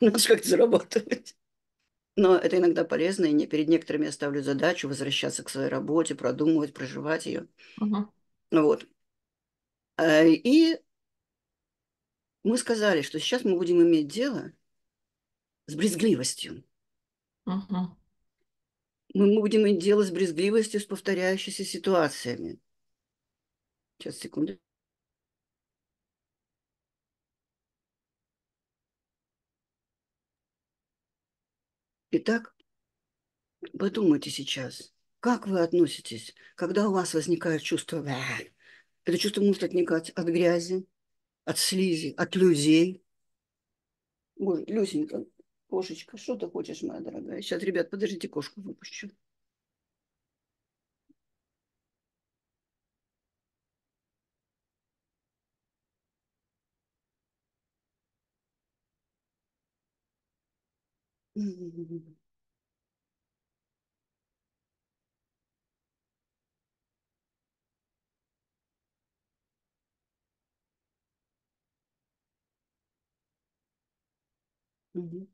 Надо же как-то зарабатывать. Но это иногда полезно, и не перед некоторыми я ставлю задачу возвращаться к своей работе, продумывать, проживать ее. Мгм. Вот. А, И мы сказали, что сейчас мы будем иметь дело с брезгливостью. Мы мы будем иметь дело с брезгливостью, с повторяющимися ситуациями. Сейчас, секунду. Итак, подумайте сейчас, как вы относитесь, когда у вас возникает чувство. Это чувство может отникать от грязи, от слизи, от людей. Боже, Люсенька, кошечка, что ты хочешь, моя дорогая? Сейчас, ребят, подождите, кошку выпущу. Мгм.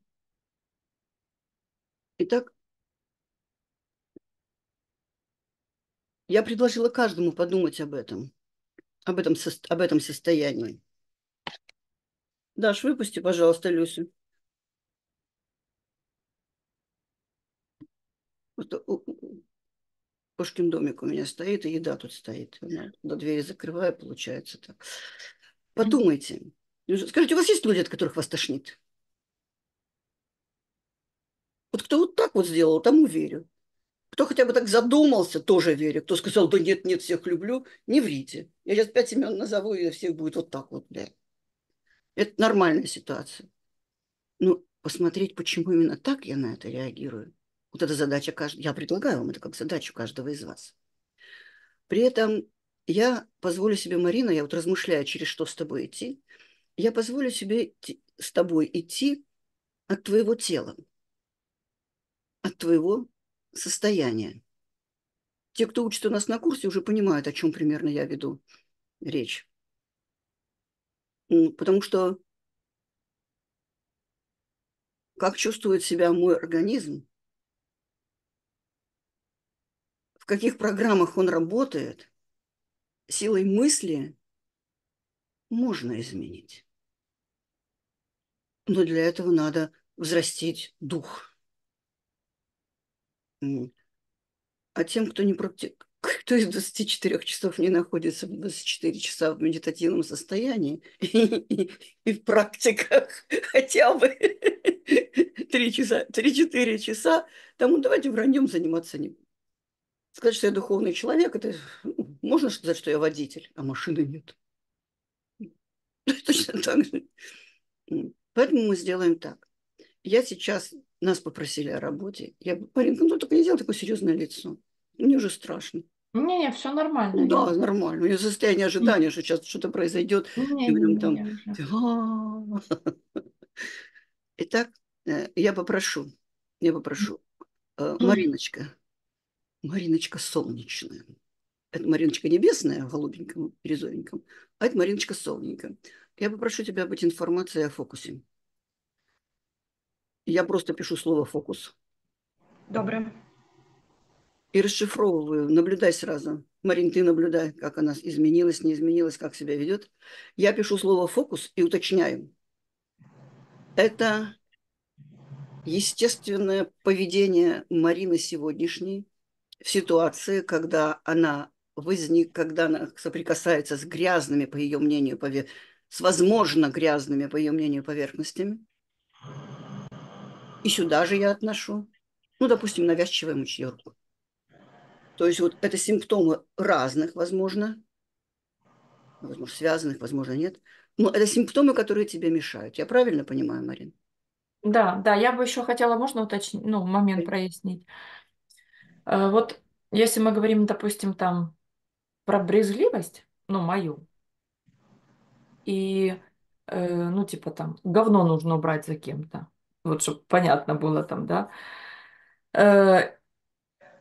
Итак, я предложила каждому подумать об этом, об этом, сос- об этом состоянии. Даш, выпусти, пожалуйста, Люсю. Вот кошкин домик у меня стоит, и еда тут стоит. Она до двери закрываю, получается так. Подумайте. Люся, Скажите, у вас есть люди, от которых вас тошнит? Вот кто вот так вот сделал, тому верю. Кто хотя бы так задумался, тоже верю. Кто сказал, да нет, нет, всех люблю, не врите. Я сейчас пять имен назову, и всех будет вот так вот. Бля. Это нормальная ситуация. Ну, посмотреть, почему именно так я на это реагирую. Вот это задача. Я предлагаю вам это как задачу каждого из вас. При этом я позволю себе, Марина, я вот размышляю, через что с тобой идти, я позволю себе с тобой идти от твоего тела, от твоего состояния. Те, кто учит у нас на курсе, уже понимают, о чем примерно я веду речь. Потому что как чувствует себя мой организм, в каких программах он работает, силой мысли можно изменить. Но для этого надо взрастить дух. А тем, кто не практик... кто из 24 часов не находится в 24 часа в медитативном состоянии и в практиках хотя бы 3 часа, 3-4 часа, тому давайте враньем заниматься не будем. Сказать, что я духовный человек, это ну, можно сказать, что я водитель, а машины нет. Точно так же. Поэтому мы сделаем так. Я сейчас, нас попросили о работе. Я, Маринка, ну только не делай такое серьезное лицо. Мне уже страшно. Не-не, все нормально. Ну да, нормально. У меня состояние ожидания, что сейчас что-то произойдет. Итак, э, я попрошу, я попрошу. э. Мариночка, Мариночка солнечная. Это Мариночка небесная в голубеньком, бирюзовеньком, а это Мариночка солненькая. Я попрошу тебя быть информацией о фокусе. Я просто пишу слово «фокус» Добре. и расшифровываю. Наблюдай сразу. Марин, ты наблюдай, как она изменилась, не изменилась, как себя ведет. Я пишу слово «фокус» и уточняю. Это естественное поведение Марины сегодняшней в ситуации, когда она возник, когда она соприкасается с грязными, по ее мнению, пове- с возможно грязными, по ее мнению, поверхностями. И сюда же я отношу, ну, допустим, навязчивое мучье рук. То есть вот это симптомы разных, возможно, возможно, связанных, возможно, нет. Но это симптомы, которые тебе мешают. Я правильно понимаю, Марин? Да, да, я бы еще хотела, можно уточнить, ну, момент прояснить. Э, Вот если мы говорим, допустим, там про брезгливость, ну, мою, и, э, ну, типа там, говно нужно убрать за кем-то, вот, чтобы понятно было там, да, э,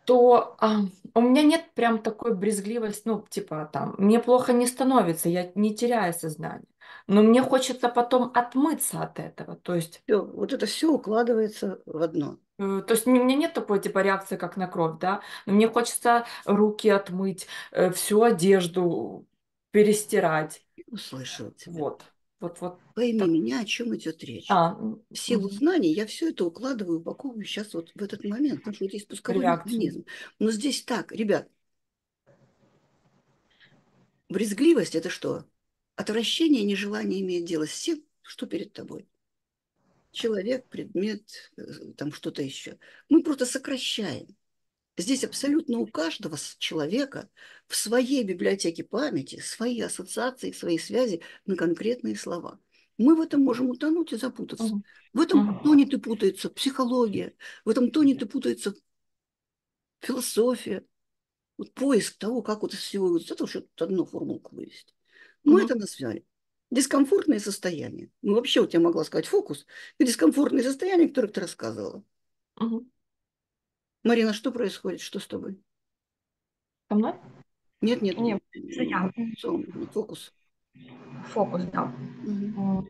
то а, у меня нет прям такой брезгливости, ну, типа там, мне плохо не становится, я не теряю сознание. Но мне хочется потом отмыться от этого. То есть, Все, вот это все укладывается в одно. э, то есть у меня нет такой типа реакции, как на кровь, да? Но мне хочется руки отмыть, э, всю одежду перестирать. Услышала тебя. Вот. Вот, вот. Пойми так. меня, о чем идет речь. А, В силу мгм. знаний я все это укладываю, упаковываю сейчас вот в этот момент, потому что вот есть пусковой Реакцию. механизм. Но здесь так, ребят, брезгливость – это что? Отвращение, нежелание иметь дело с тем, что перед тобой. Человек, предмет, э, там что-то еще. Мы просто сокращаем. Здесь абсолютно у каждого человека в своей библиотеке памяти свои ассоциации, свои связи на конкретные слова. Мы в этом можем утонуть и запутаться. В этом тонет и путается психология, в этом тонет и путается философия. Вот поиск того, как вот из всего вот этого что-то одну формулку вывести. Мы Мгм. это назвали дискомфортные состояния. Ну, вообще, вот я могла сказать фокус и дискомфортные состояния, о которых ты рассказывала. Мгм. Марина, что происходит? Что с тобой? Со мной? Нет, нет. Це я. Фокус. Фокус. Мгм. М.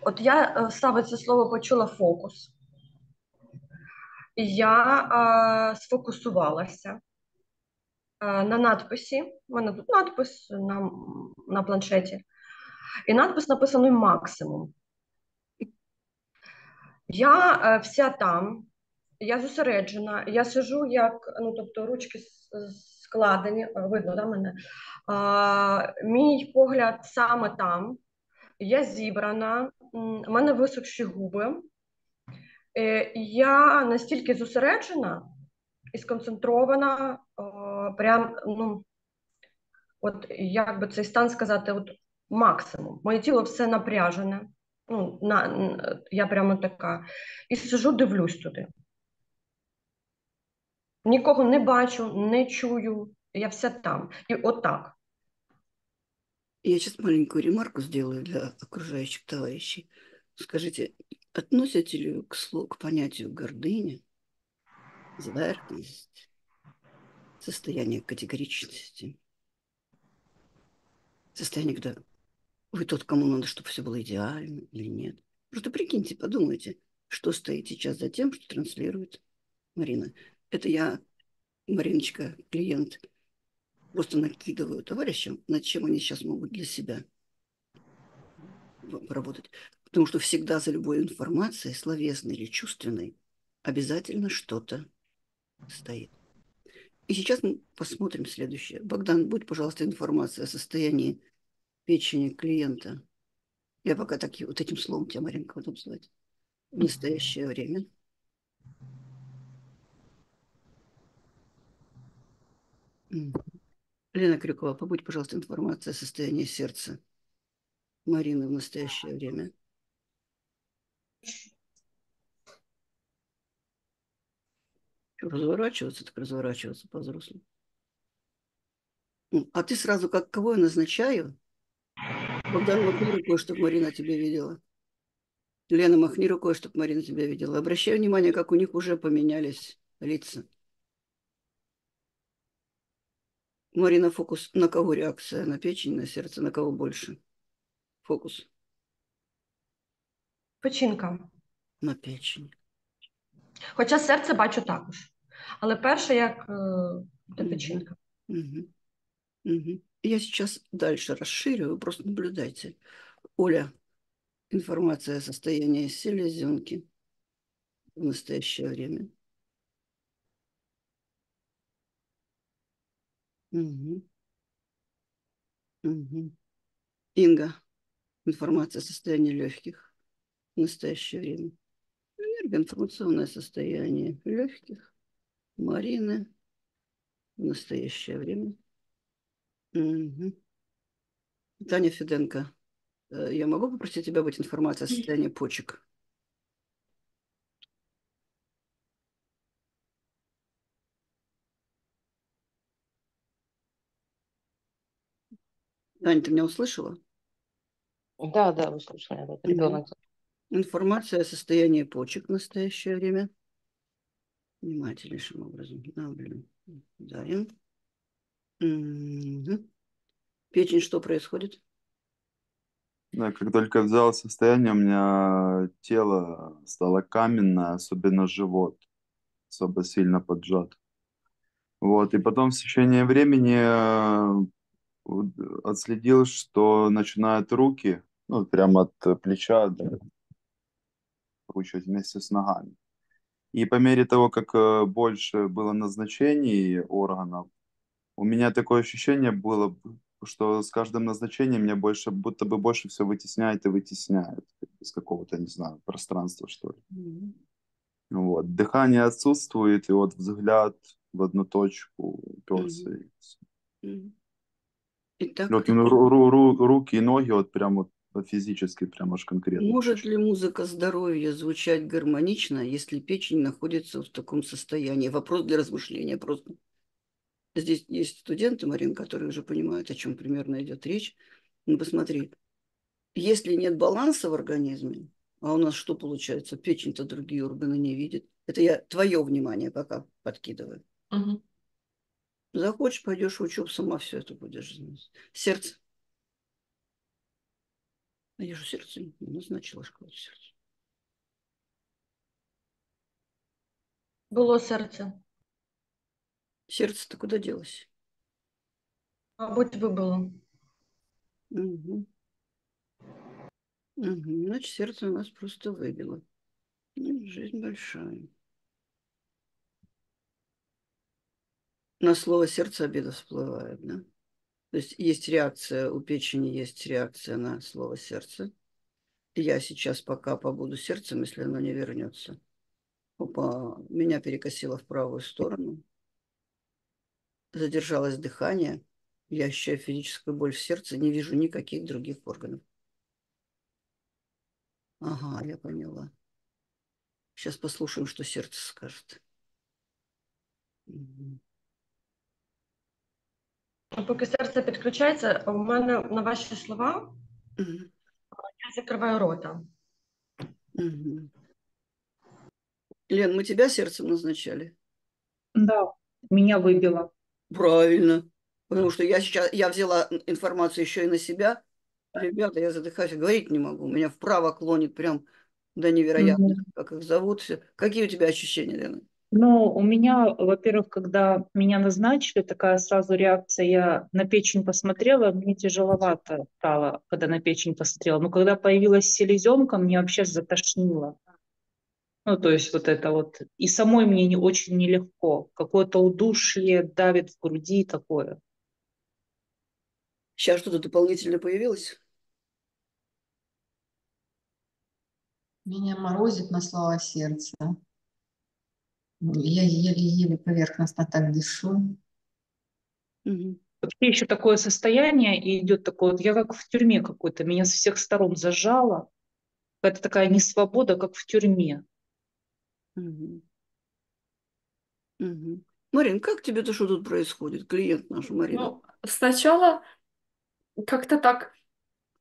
От я е, саме це слово почула фокус. Я е, сфокусувалася е, на надписі. У мене тут надпис на, на планшеті. І надпис написаний максимум. Я е, вся там, я зосереджена, я сижу як, ну тобто ручки складені, е, видно, да, мене. А, мій погляд саме там. Я зібрана, у мене висохші губи. Е, Я настільки зосереджена і сконцентрована, прям, ну, от як би цей стан сказати, от максимум. Моє тіло все напряжене. Ну, на, я прямо така. І сижу, дивлюсь туди. Нікого не бачу, не чую. Я вся там. І отак. Я сейчас маленькую ремарку сделаю для окружающих товарищей. Скажите, относите ли к, слову, к понятию гордыня, зверхность, состояние категоричности, состояние, когда вы тот, кому надо, чтобы все было идеально или нет? Просто прикиньте, подумайте, что стоит сейчас за тем, что транслирует Марина. Это я, Мариночка, клиент, просто накидываю товарищам, над чем они сейчас могут для себя поработать. Потому что всегда за любой информацией, словесной или чувственной, обязательно что-то стоит. И сейчас мы посмотрим следующее. Богдан, будь, пожалуйста, информация о состоянии печени клиента. Я пока так вот этим словом тебя, Маринка, буду называть. В настоящее время. Лена Крюкова, побудь, пожалуйста, информация о состоянии сердца Марины в настоящее время. Разворачиваться, так разворачиваться по-взрослому. Ну, А ты сразу как кого я назначаю? Богдан, махни рукой, чтобы Марина тебя видела. Лена, махни рукой, чтобы Марина тебя видела. Обращай внимание, как у них уже поменялись лица. Марина, фокус на кого реакция? На печень, на сердце, на кого больше? Фокус Печінка. на печень. Хоча серце бачу також. Але перше, як печінка. Мгм. Мгм. Я сейчас дальше расширю, вы просто наблюдайте. Оля, информация о состоянии селезенки в настоящее время. Мгм. Мгм. Инга, информация о состоянии легких в настоящее время. Энергоинформационное состояние легких. Марины в настоящее время. Мгм. Таня Феденко, э, я могу попросить тебя быть информацией о состоянии почек? Таня, ты меня услышала? Да, да, услышала. Вот ребенок. Информация о состоянии почек в настоящее время. Внимательнейшим образом наблюдаем. Мгм. Печень, что происходит? Да, как только взял состояние, у меня тело стало каменное, особенно живот, особо сильно поджат. Вот, и потом в течение времени э, отследил, что начинают руки, ну, прямо от плеча, да, вместе с ногами. И по мере того, как э, больше было назначений органов, у меня такое ощущение было, что с каждым назначением меня больше, будто бы больше все вытесняет и вытесняет из какого-то, не знаю, пространства, что ли. Мгм. Вот. Дыхание отсутствует, и вот взгляд в одну точку уперся. И всё. Мгм. Итак, Вот, ну, ру- ру- ру- руки и ноги вот прям вот физически прям аж конкретно. может ли музыка здоровья звучать гармонично, если печень находится в таком состоянии? Вопрос для размышления просто. Здесь есть студенты, Марин, которые уже понимают, о чем примерно идет речь. Ну, посмотри, если нет баланса в организме, а у нас что получается? Печень-то другие органы не видит. Это я твое внимание пока подкидываю. Мгм. Захочешь, пойдешь в учебу, сама все это будешь знать. Сердце. А я же сердце не назначила школу сердца. Було серце. Сердце-то куда делось? Мабуть, вибило. Угу. Угу. Значит, сердце у нас просто выбило. Ну, жизнь большая. На слово сердце обида всплывает, да? То есть есть реакция, у печени есть реакция на слово сердце. Я сейчас пока побуду сердцем, если оно не вернется. Опа, меня перекосило в правую сторону. Задержалось дыхание. Я ощущаю физическую боль в сердце, не вижу никаких других органов. Ага, я поняла. Сейчас послушаем, что сердце скажет. Мгм. А Поки серце підключається, у мене на ваші слова Мгм. я закриваю рота. Мгм. Лен, мы тебя сердцем назначали? Да, меня выбило. Правильно. Потому что я сейчас, я взяла информацию еще и на себя. Ребята, я задыхаюсь, говорить не могу. Меня вправо клонит прям до невероятных, Мгм. как их зовут. все. Какие у тебя ощущения, Лена? Ну, у меня, во-первых, когда меня назначили, такая сразу реакция, я на печень посмотрела, мне тяжеловато стало, когда на печень посмотрела. Но когда появилась селезенка, мне вообще затошнило. Ну, то есть вот это вот. И самой мне не очень нелегко. Какое-то удушье давит в груди такое. Сейчас что-то дополнительно появилось? Меня морозит на слово сердце. Я еле-еле поверхностно так дышу. Вообще еще такое состояние, и идет такое, вот я как в тюрьме какой-то, меня с всех сторон зажало. Это такая несвобода, как в тюрьме. Мгм. Мгм. Марин, как тебе-то что тут происходит? Клиент наш, Марина. Ну, сначала как-то так,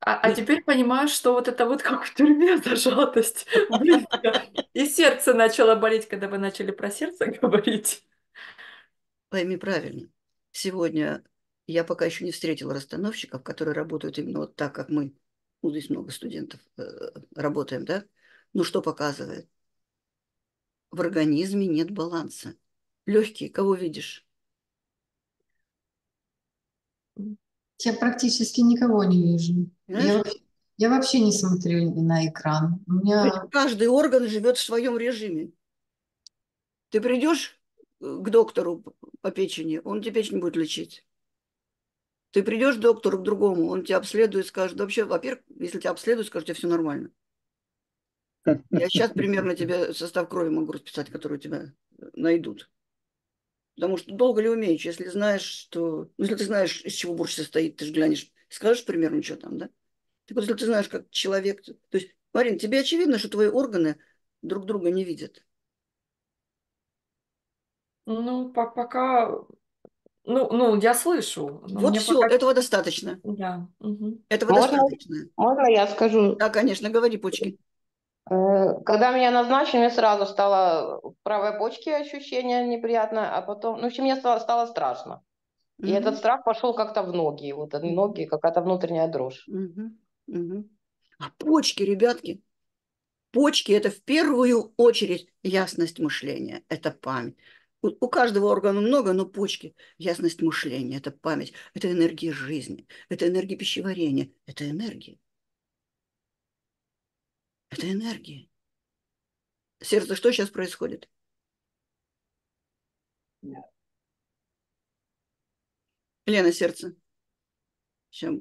а, а теперь понимаю, что вот это вот как в тюрьме зажатость близко. И сердце начало болеть, когда вы начали про сердце говорить. Пойми правильно. Сегодня я пока еще не встретила расстановщиков, которые работают именно вот так, как мы. Ну, здесь много студентов э, работаем, да? Ну, что показывает? В организме нет баланса. Легкие, кого видишь? Я практически никого не вижу. Я, я вообще не смотрю на экран. У меня каждый орган живет в своем режиме. Ты придешь к доктору по печени, он тебе печень будет лечить. Ты придешь к доктору к другому, он тебя обследует, скажет, вообще, во-первых, если тебя обследуют, скажет, у тебя все нормально. Я сейчас примерно тебе состав крови могу расписать, который у тебя найдут. Потому что долго ли умеешь, если знаешь, что... Ну, если ты знаешь, из чего борщ состоит, ты же глянешь, скажешь примерно, что там, да? Так вот, если ты знаешь, как человек... То есть, Марин, тебе очевидно, что твои органы друг друга не видят. Ну, по- пока... Ну, ну, я слышу. вот все, пока- этого достаточно. Да. мгм. Этого Можно? достаточно. Можно я скажу? Да, конечно, говори, почки. Э, Когда меня назначили, мне сразу стало в правой почке ощущение неприятное, а потом, ну, в общем, мне стало, стало страшно. И Мгм. этот страх пошел как-то в ноги. Вот Мгм. ноги, какая-то внутренняя дрожь. Мгм. Мгм. А почки, ребятки, почки – это в первую очередь ясность мышления, это память. У, у каждого органа много, но почки – ясность мышления, это память, это энергия жизни, это энергия пищеварения, это энергия. Это энергия. Сердце, что сейчас происходит? Лена, сердце.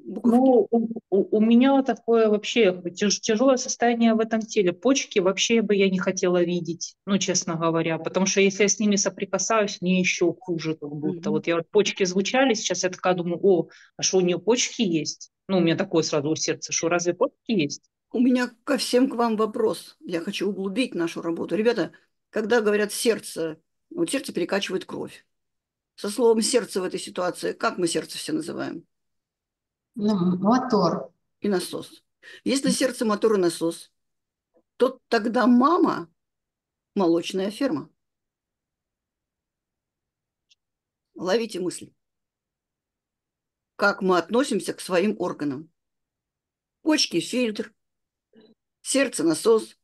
Буковки. Ну, у, у- меня такое вообще тяж- тяжелое состояние в этом теле. Почки вообще бы я не хотела видеть, ну, честно говоря, потому что если я с ними соприкасаюсь, мне еще хуже как будто. Мгм. Вот я вот почки звучали, сейчас я такая думаю, о, а что у нее почки есть? Ну, у меня такое сразу у сердца, что разве почки есть? У меня ко всем к вам вопрос. Я хочу углубить нашу работу. Ребята, когда говорят сердце, вот сердце перекачивает кровь. Со словом сердце в этой ситуации, как мы сердце все называем? Ну, мотор. И насос. Если сердце, мотор и насос, то тогда мама – молочная ферма. Ловите мысль. Как мы относимся к своим органам? Почки – фильтр, сердце – насос.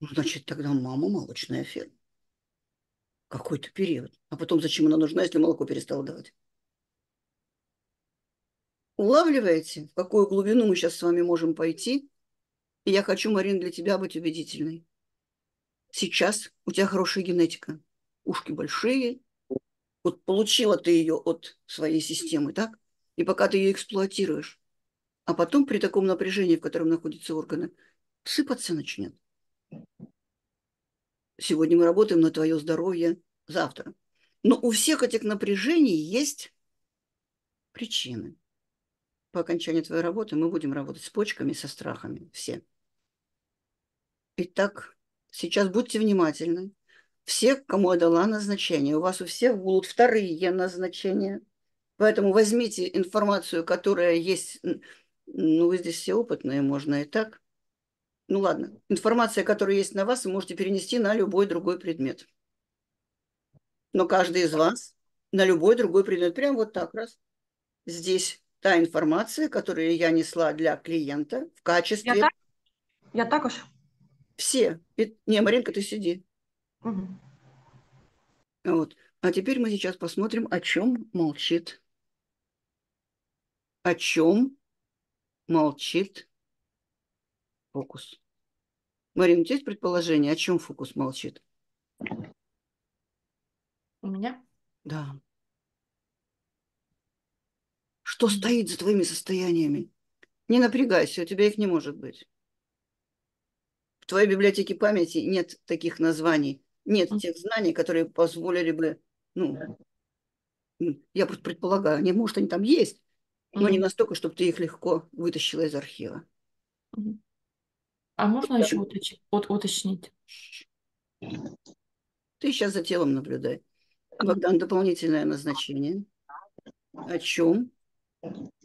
Ну, значит, тогда мама – молочная ферма. Какой-то период. А потом зачем она нужна, если молоко перестало давать? Улавливаете, в какую глубину мы сейчас с вами можем пойти? И я хочу, Марин, для тебя быть убедительной. Сейчас у тебя хорошая генетика. Ушки большие. Вот получила ты ее от своей системы, так? И пока ты ее эксплуатируешь, а потом при таком напряжении, в котором находятся органы, сыпаться начнет. Сегодня мы работаем на твое здоровье завтра. Но у всех этих напряжений есть причины. По окончании твоей работы мы будем работать с почками, со страхами, все. Итак, сейчас будьте внимательны. Все, кому я дала назначение, у вас у всех будут вторые назначения. Поэтому возьмите информацию, которая есть. Ну, вы здесь все опытные, можно и так. Ну ладно, информация, которая есть на вас, вы можете перенести на любой другой предмет. Но каждый из вас на любой другой предмет. Прям вот так раз. Здесь та информация, которую я несла для клиента в качестве... Я, так... я також. Все. И... Не, Маринка, ты сиди. Угу. Вот. А теперь мы сейчас посмотрим, о чем молчит. О чем молчит фокус. Марина, у тебя есть предположение, о чем фокус молчит? У меня? Да. Что стоит за твоими состояниями? Не напрягайся, у тебя их не может быть. В твоей библиотеке памяти нет таких названий, нет тех знаний, которые позволили бы, ну, я просто предполагаю, не, может, они там есть, но не настолько, чтобы ты их легко вытащила из архива. А можно еще уточ... от, уточнить? Ты сейчас за телом наблюдай. Богдан, дополнительное назначение. О чем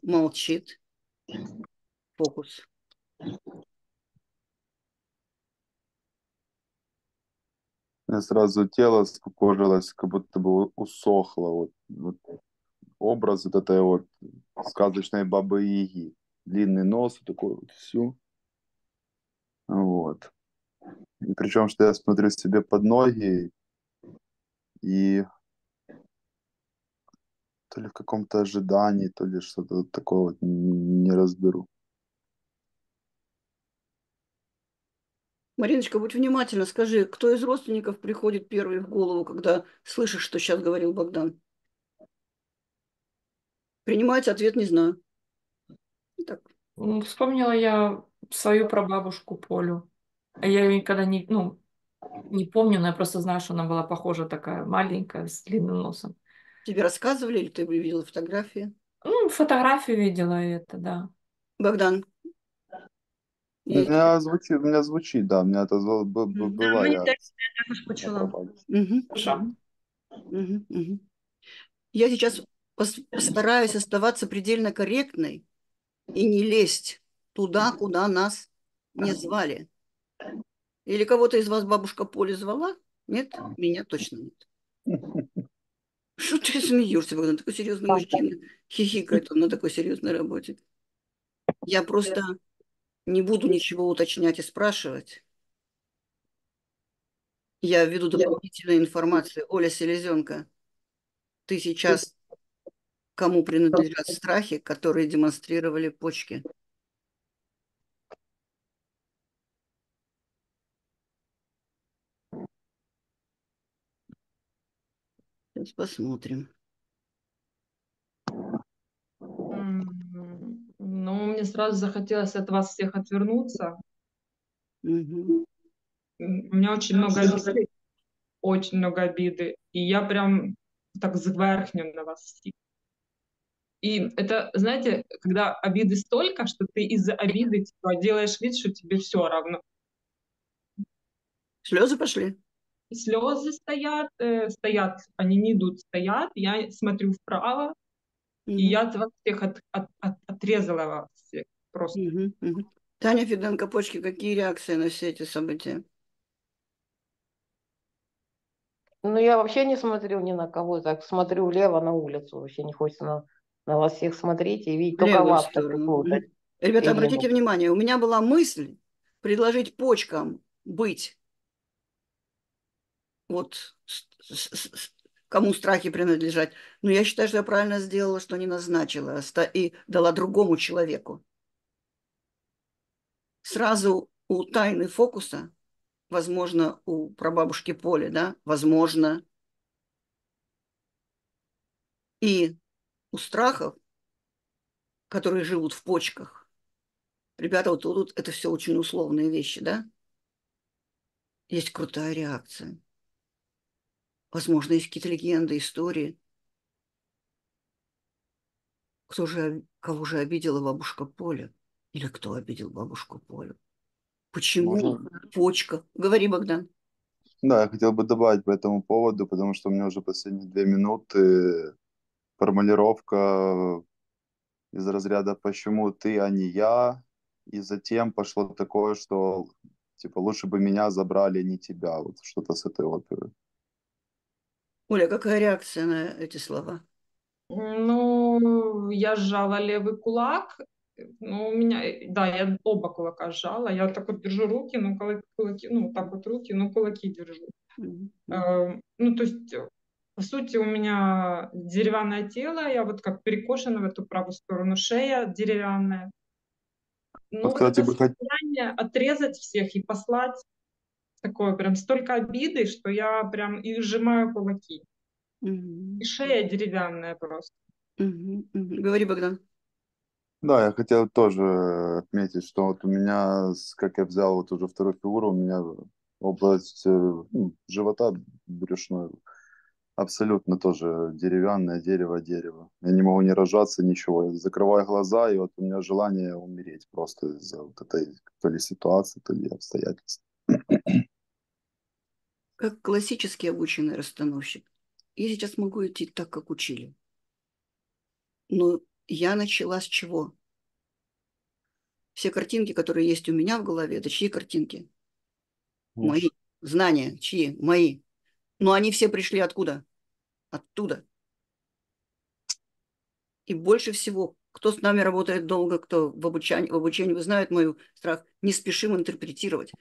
молчит фокус? Сразу тело скукожилось, как будто бы усохло. Вот, вот образ вот этой вот сказочной бабы Яги. Длинный нос, такой вот всю. Вот. И причем, что я смотрю себе под ноги и то ли в каком-то ожидании, то ли что-то такое вот не разберу. Мариночка, будь внимательна, скажи, кто из родственников приходит первый в голову, когда слышишь, что сейчас говорил Богдан? Принимать ответ не знаю. Так. Вспомнила я свою прабабушку Полю. Я ее никогда не, ну, не помню, но я просто знаю, что она была похожа такая маленькая, с длинным носом. Тебе рассказывали или ты видела фотографии? Ну, фотографию видела это, да. Богдан? У меня звучит, у меня звучит, да, у меня это была, была я, я. я також почула. Угу. Хорошо. Угу, угу. Я сейчас постараюсь оставаться предельно корректной и не лезть туда, куда нас не звали. Или кого-то из вас бабушка Поля звала? Нет? Меня точно нет. Что ты смеешься, Богдан? Такой серьезный мужчина. Хихикает он на такой серьезной работе. Я просто Не буду ничего уточнять и спрашивать. Я введу дополнительную информацию. Оля Селезенко, ты сейчас кому принадлежат страхи, которые демонстрировали почки? Сейчас посмотрим. Ну, мне сразу захотелось от вас всех отвернуться. М, У меня очень много обиды, очень много обиды, и я прям так зверхню на вас. И это, знаете, когда обиды столько, что ты из-за обиды типа, делаешь вид, что тебе все равно. Слезы пошли? Слезы стоят, э, стоят, они не идут, стоят. Я смотрю вправо, и Мгм. я вас всех от- от- от- отрезала вас всех просто. Мгм, мгм. Таня Феденко, почки, какие реакции на все эти события? Ну, я вообще не смотрю ни на кого, так смотрю влево на улицу. Вообще не хочется на, на вас всех смотреть и видеть В только левую вас и. Ребята, И обратите внимание, у меня была мысль предложить почкам быть вот кому страхи принадлежать. Но я считаю, что я правильно сделала, что не назначила оста- и дала другому человеку. Сразу у тайны фокуса, возможно, у прабабушки Поли, да, возможно, и у страхов, которые живут в почках. Ребята, вот тут это все очень условные вещи, да? Есть крутая реакция. Возможно, есть какие-то легенды, истории. Кто же, кого же обидела бабушка Поля? Или кто обидел бабушку Полю? Почему Можно? почка? Говори, Богдан. Да, я хотел бы добавить по этому поводу, потому что у меня уже последние две минуты формулировка из разряда «почему ты, а не я?» И затем пошло такое, что типа лучше бы меня забрали, а не тебя. Вот что-то с этой оперы. Оля, какая реакция на эти слова? Ну, я сжала левый кулак. Ну, у меня, да, я оба кулака сжала. Я так вот держу руки, ну, кулаки, ну, так вот руки, ну, кулаки держу. Мгм. Э, Ну, то есть, по сути, у меня деревянное тело, я вот как перекошена в эту правую сторону, шея деревянная. Ну, Вот, вот кстати, это бы хот- состояние отрезать всех и послать такое прям столько обиды, что я прям и сжимаю кулаки. Мгм. И шея деревянная просто. Мгм. Мгм. Говори, Богдан. Да, я хотел тоже отметить, что вот у меня, как я взял вот уже вторую фигуру, у меня область э, ну, живота брюшной абсолютно тоже деревянное дерево, дерево. Я не могу не рожаться, ничего. Я закрываю глаза, и вот у меня желание умереть просто из-за вот этой то ли ситуации, то ли обстоятельств. Как классический обученный расстановщик, я сейчас могу идти так, как учили. Но я начала с чего? Все картинки, которые есть у меня в голове, это чьи картинки? Мои. Знания чьи? Мои. Но они все пришли откуда? Оттуда. И больше всего, кто с нами работает долго, кто в обучении, в обучении, вы знаете мою страх, не спешим интерпретировать.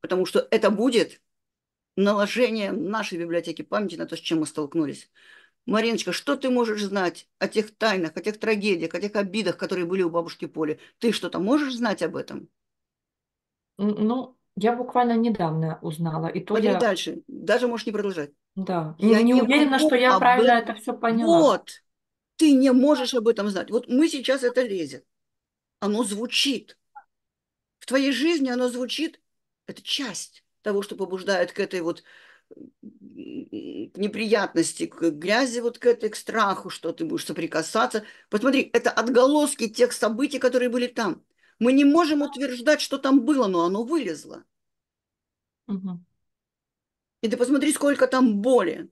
Потому что это будет наложение нашей библиотеки памяти на то, с чем мы столкнулись. Мариночка, что ты можешь знать о тех тайнах, о тех трагедиях, о тех обидах, которые были у бабушки Поли? Ты что-то можешь знать об этом? Ну, я буквально недавно узнала, и то Пойдем я, дальше. Даже можешь не продолжать. да, Я не, не уверена, что я правильно этом- это все поняла. Вот. Ты не можешь об этом знать. Вот мы сейчас это лезет. Оно звучит. В твоей жизни оно звучит. Это часть того, что побуждает к этой вот к неприятности, к грязи, вот к этой, к страху, что ты будешь соприкасаться. Посмотри, это отголоски тех событий, которые были там. Мы не можем утверждать, что там было, но оно вылезло. Мгм. И ты посмотри, сколько там боли.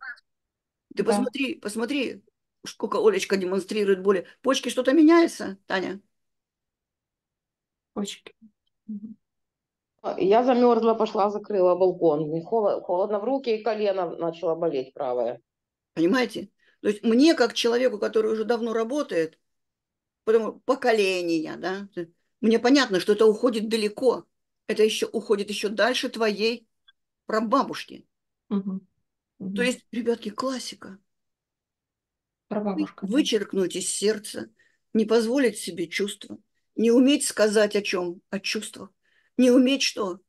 Ты Да. посмотри, посмотри, сколько Олечка демонстрирует боли. Почки что-то меняется, Таня? Почки. Мгм. Я замерзла, пошла, закрыла балкон. Мне холо- холодно в руки и колено начало болеть правое. Понимаете? То есть мне, как человеку, который уже давно работает, потому поколения, да, Мне понятно, что это уходит далеко. Это еще уходит еще дальше твоей прабабушки. Мгм. То Мгм. есть, ребятки, классика. Прабабушка. Вычеркнуть из сердца, не позволить себе чувства, не уметь сказать о чем, о чувствах, не уметь что?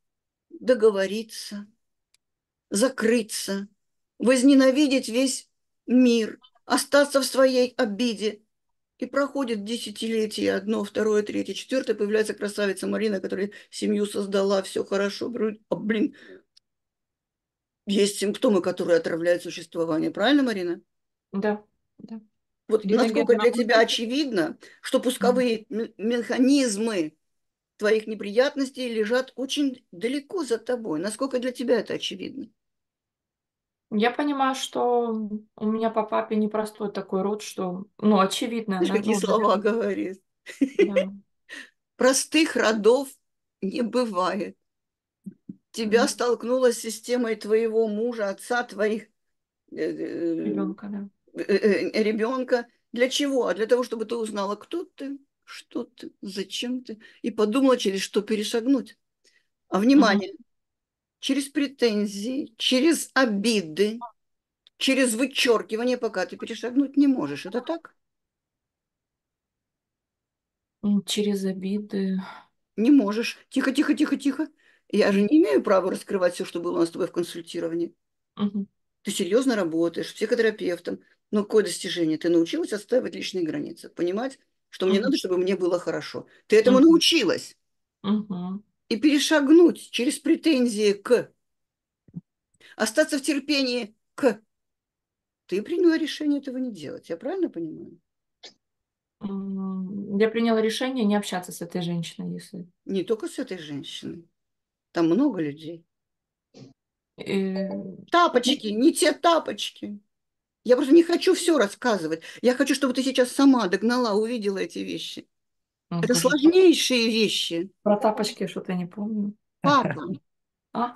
Договориться, закрыться, возненавидеть весь мир, остаться в своей обиде. И проходит десятилетия, одно, второе, третье, четвертое, появляется красавица Марина, которая семью создала, все хорошо. А, блин, есть симптомы, которые отравляют существование. Правильно, Марина? Да, да. Вот Ирина насколько для тебя очевидно, что пусковые ме- механизмы твоих неприятностей лежат очень далеко за тобой. Насколько для тебя это очевидно? Я понимаю, что у меня по папе непростой такой род, что, ну, очевидно, Знаешь, на- какие ну, слова говорит? да. Простых родов не бывает. Тебя Мгм. столкнула с системой твоего мужа, отца твоих Ребенка, да. ребенка. Для чего? А для того, чтобы ты узнала, кто ты, что ты, зачем ты, и подумала, через что перешагнуть. А внимание, через претензии, через обиды, через вычеркивание, пока ты перешагнуть не можешь. Это так? Через обиды. Не можешь. Тихо, тихо, тихо, тихо. Я же не имею права раскрывать все, что было у нас с тобой в консультировании. Мгм. Ты серьезно работаешь, психотерапевтом. Но какое достижение? Ты научилась отстаивать личные границы, понимать, что мне надо, чтобы мне было хорошо. Ты этому научилась. И перешагнуть через претензии к, остаться в терпении к. Ты приняла решение этого не делать. Я правильно понимаю? Я приняла решение не общаться с этой женщиной, если... Не только с этой женщиной. Там много людей. э, Тапочки, не те тапочки. Я просто не хочу все рассказывать. Я хочу, чтобы ты сейчас сама догнала, увидела эти вещи. ну, Это сложнейшие вещи. Про тапочки что-то не помню. Папа, А,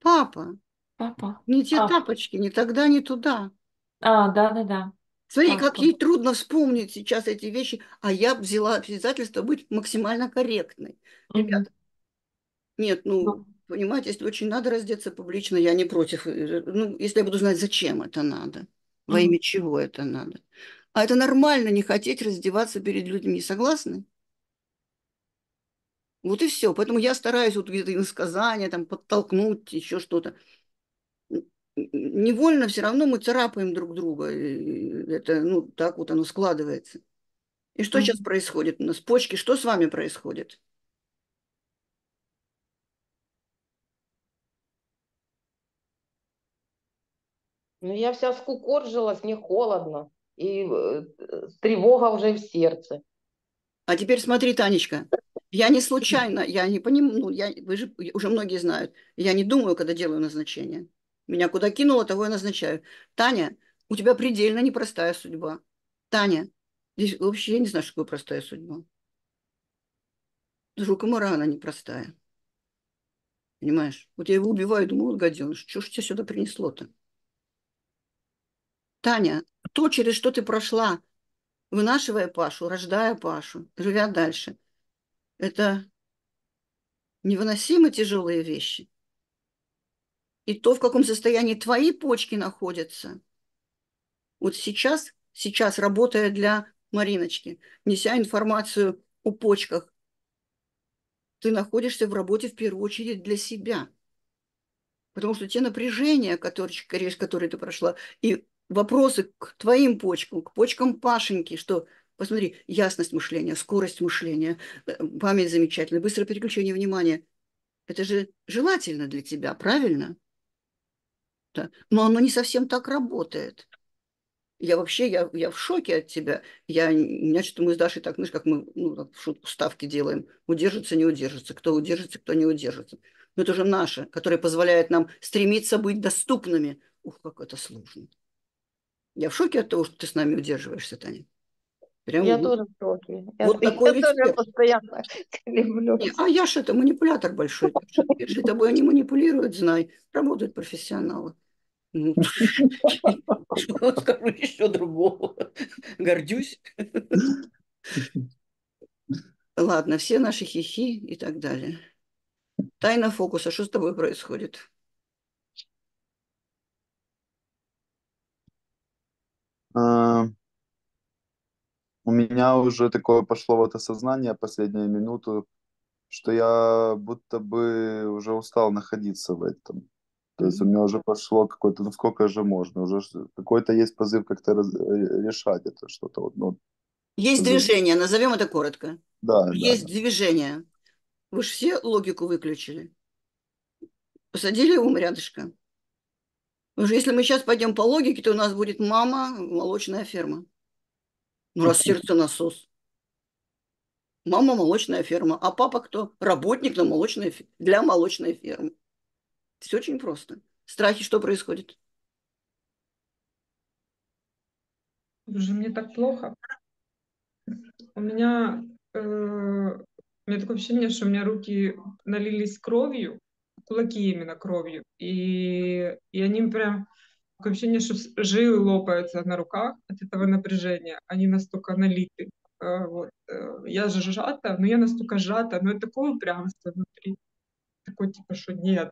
папа, папа. не те А. тапочки, ни тогда, ни туда. А, да-да-да. Смотри, Так, как ей трудно вспомнить сейчас эти вещи, а я взяла обязательство быть максимально корректной. Мгм. Ребята, нет, ну, Ну. понимаете, если очень надо раздеться публично, я не против. Э, Ну, если я буду знать, зачем это надо, во имя чего это надо. А это нормально не хотеть раздеваться перед людьми, согласны? Вот и все. Поэтому я стараюсь вот где-то иносказания, там, подтолкнуть, еще что-то. Невольно все равно мы царапаем друг друга. И Это, ну, так вот оно складывается. И что сейчас Мгм. происходит у нас? Почки, что с вами происходит? Ну, я вся скукоржилась, мне холодно. И э, тревога уже в сердце. А теперь смотри, Танечка, я не случайно, я не понимаю, ну, я, вы же уже многие знают, я не думаю, когда делаю назначение. Меня куда кинуло, того я назначаю. Таня, у тебя предельно непростая судьба. Таня, здесь вообще я не знаю, что такое простая судьба. Даже у непростая. Понимаешь? Вот я его убиваю, думаю, вот гаденыш, что ж тебя сюда принесло-то? Таня, то, через что ты прошла, вынашивая Пашу, рождая Пашу, живя дальше, это невыносимо тяжелые вещи. И то, в каком состоянии твои почки находятся, вот сейчас, сейчас работая для Мариночки, неся информацию о почках, ты находишься в работе в первую очередь для себя. Потому что те напряжения, которые, через которые ты прошла, и вопросы к твоим почкам, к почкам Пашеньки, что, посмотри, ясность мышления, скорость мышления, э, память замечательная, быстрое переключение внимания. Это же желательно для тебя, правильно? Да. Но оно не совсем так работает. Я вообще, я, я в шоке от тебя. Я, меня что-то мы с Дашей так, знаешь, как мы ну, так в шутку ставки делаем. Удержится, не удержится. Кто удержится, кто не удержится. Но это же наше, которое позволяет нам стремиться быть доступными. Ух, как это сложно. Я в шоке от того, что ты с нами удерживаешься, Таня. Прям Я вот- тоже в шоке. Я, Вот я такой тоже респект. постоянно. Не, А я ж это манипулятор большой. Если тобой они манипулируют, знай, работают профессионалы. Ну, что скажу еще другого. Гордюсь. Ладно, все наши хихи и так далее. Тайна фокуса. Что с тобой происходит? У меня уже такое пошло вот осознание последнюю минуту, что я будто бы уже устал находиться в этом. То есть у меня уже пошло какое-то, ну сколько же можно, уже какой-то есть позыв как-то раз- э, решать это что-то. Вот, ну, Есть Да. движение, назовем это коротко. да, Есть да. движение. Вы же все логику выключили. Посадили ум рядышком. Потому что если мы сейчас пойдем по логике, то у нас будет мама, молочная ферма. Ну, раз сердце насос. Мама молочная ферма. А папа кто? Работник на молочной, для молочной фермы. Все очень просто. Страхи что происходит? Уже мне так плохо. У меня, э, у меня такое ощущение, что у меня руки налились кровью, кулаки именно кровью, и, и они прям ощущение, что жилы лопаются на руках от этого напряжения, они настолько налиты. Э, вот. э, Я же сжата, но я настолько сжата, но это такое упрямство внутри, такое типа, что нет,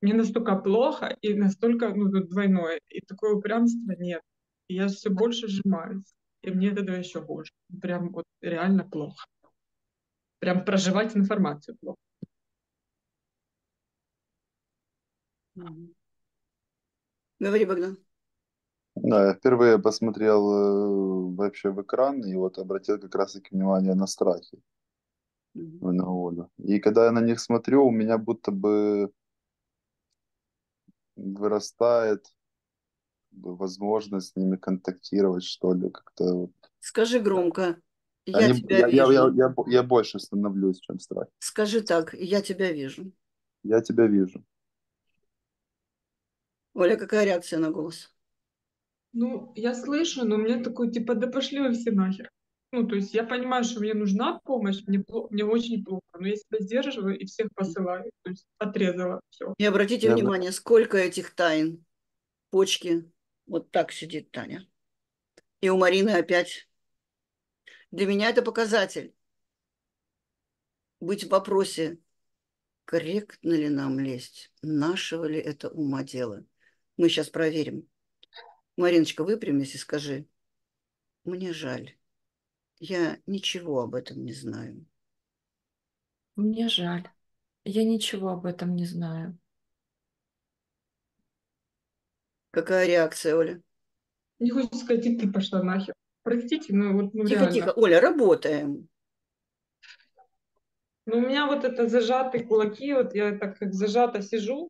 мне настолько плохо и настолько, ну, двойное, и такое упрямство нет. И я все больше сжимаюсь, и мне от этого еще больше. Прям вот реально плохо. Прям проживать информацию плохо. Говори, Богдан. Да, я впервые посмотрел э, вообще в экран и вот обратил как раз-таки внимание на страхи в Наоле. И когда я на них смотрю, у меня будто бы вырастает возможность с ними контактировать, что ли, как-то. вот. Скажи громко. Я Они- тебя я, я, вижу. я, я, бо- я больше становлюсь, чем страх. Скажи так, я тебя вижу. Я тебя вижу. Оля, какая реакция на голос? Ну, я слышу, но мне такой, типа, да пошли вы все нахер. Ну, то есть я понимаю, что мне нужна помощь, мне, пло- мне очень плохо, но я себя сдерживаю и всех посылаю. То есть отрезала все. И обратите Я- внимание, сколько этих тайн. Почки. Вот так сидит Таня. И у Марины опять. Для меня это показатель. Быть в вопросе, корректно ли нам лезть, нашего ли это ума дело. Мы сейчас проверим. Мариночка, выпрямись и скажи, мне жаль. Я ничего об этом не знаю. Мне жаль. Я ничего об этом не знаю. Какая реакция, Оля? Не хочется сказать, и ты пошла нахер. Простите, но вот ну, Тихо, реально. тихо. Оля, работаем. Но у меня вот это зажатые кулаки, вот я так как зажата сижу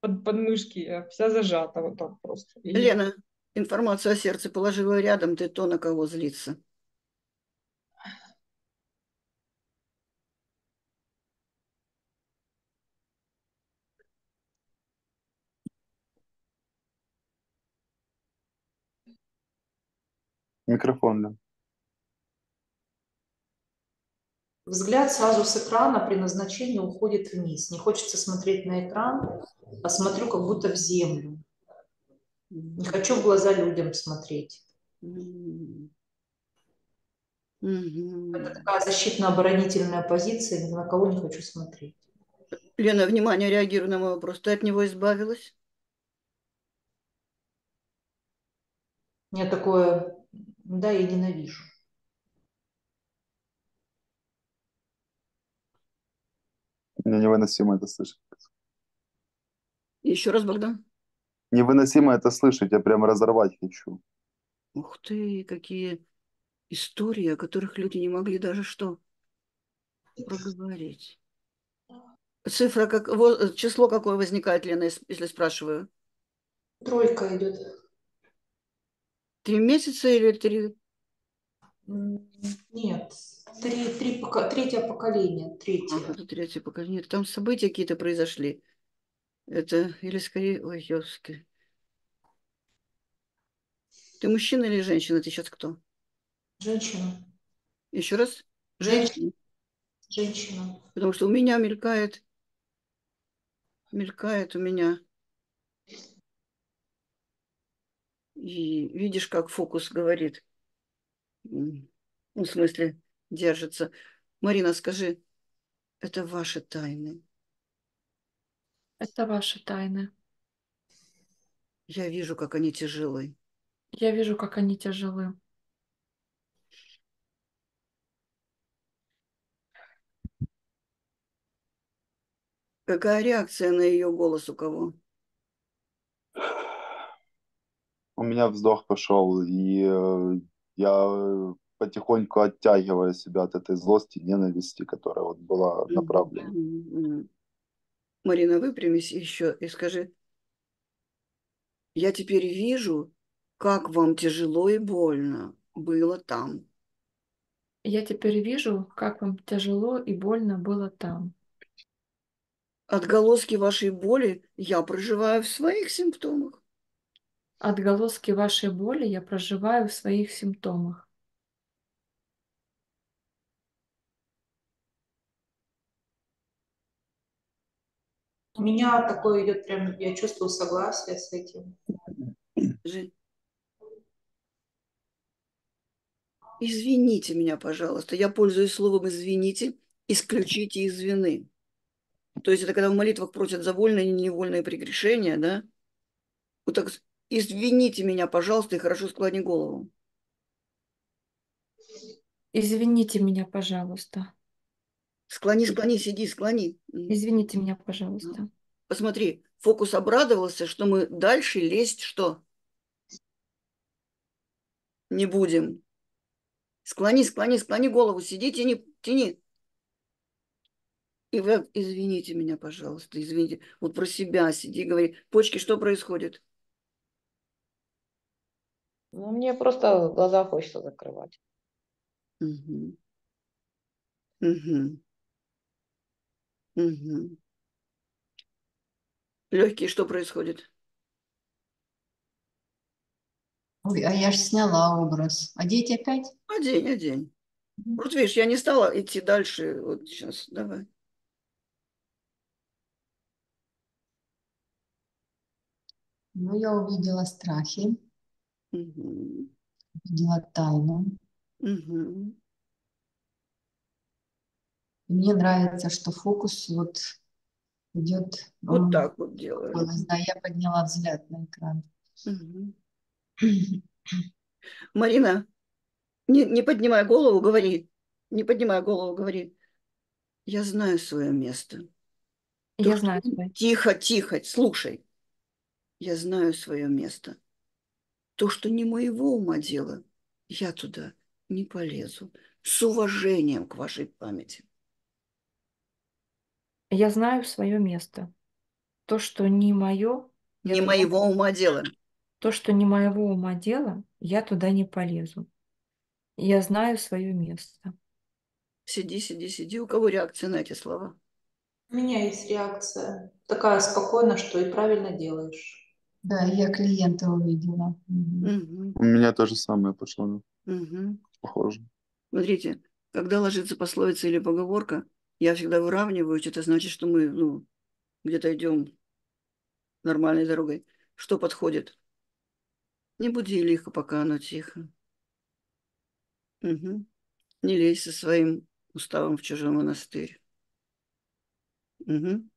под подмышки, я вся зажата вот так просто. И Лена, информацию о сердце положила рядом, ты то, на кого злиться. Микрофон, Лен. Взгляд сразу с экрана при назначении уходит вниз. Не хочется смотреть на экран, а смотрю как будто в землю. Не хочу в глаза людям смотреть. Это такая защитно-оборонительная позиция, ни на кого не хочу смотреть. Лена, внимание, реагируй на мой вопрос. Ты от него избавилась? Я такое, да, я ненавижу. Мне невыносимо это слышать. Еще раз, Богдан. Невыносимо это слышать, я прям разорвать хочу. Ух ты, какие истории, о которых люди не могли даже что проговорить. Цифра, как, во- число какое возникает, Лена, ес- если спрашиваю? Тройка идет. Три месяца или три? Нет, три, три пока- третье поколение, третье. Ах, это третье поколение. Нет, там события какие-то произошли. Это, или скорее, ой, ёски. Ты мужчина или женщина? Ты сейчас кто? Женщина, Еще раз? Женщина. Женщина. Потому что у меня мелькает, мелькает у меня. И видишь, как фокус говорит. Ну, в смысле, держится. Марина, скажи, это ваши тайны. Это ваши тайны. Я вижу, как они тяжелы. Я вижу, как они тяжелы. Какая реакция на ее голос у кого? У меня вздох пошел, и э, я потихоньку оттягиваю себя от этой злости, ненависти, которая вот была направлена. Мгм. Марина, выпрямись еще и скажи, я теперь вижу, как вам тяжело и больно было там. Я теперь вижу, как вам тяжело и больно было там. Отголоски вашей боли я проживаю в своих симптомах. Отголоски вашей боли я проживаю в своих симптомах. У меня такое идет прям, я чувствую согласие с этим. Жень. Извините меня, пожалуйста. Я пользуюсь словом «извините», исключите из вины. То есть это когда в молитвах просят за вольное и невольное прегрешение, да? Вот так извините меня, пожалуйста, и хорошо склони голову. Извините меня, пожалуйста. Склони, склони, сиди, склони. Извините меня, пожалуйста. Посмотри, фокус обрадовался, что мы дальше лезть что? Не будем. Склони, склони, склони голову, сиди, тяни, тяни. И вы извините меня, пожалуйста, извините. Вот про себя сиди, говори. Почки, что происходит? Ну, мне просто глаза хочется закрывать. Угу. Угу. Угу. Легкие, что происходит? Ой, а я ж сняла образ. Одеть опять? Одень, одень. Вот видишь, я не стала идти дальше. Вот сейчас, давай. Ну, я увидела страхи, Угу. увидела тайну. Угу. Мне нравится, что фокус вот идет. Вот м, так вот делаю. Да, я подняла взгляд на экран. Мгм. Марина, не, не поднимай голову, говори. Не поднимай голову, говори. Я знаю свое место. То, Я знаю свой. Тихо, тихо, слушай. Я знаю свое место. То, что не моего ума дело, я туда не полезу. С уважением к вашей памяти. Я знаю свое место. То, что не мое, Не туда- моего ума дело. то, что не моего ума дело, я туда не полезу. Я знаю свое место. Сиди, сиди, сиди. У кого реакция на эти слова? У меня есть реакция такая спокойная, что и правильно делаешь. Да, я клиента увидела. Мгм, У меня то же самое пошло, мгм. похоже. Смотрите, когда ложится пословица или поговорка, я всегда выравниваюсь. Это значит, что мы ну, где-то идем нормальной дорогой. Что подходит? Не буди лихо, пока оно тихо. Мгм. Не лезь со своим уставом в чужой монастырь. Мгм.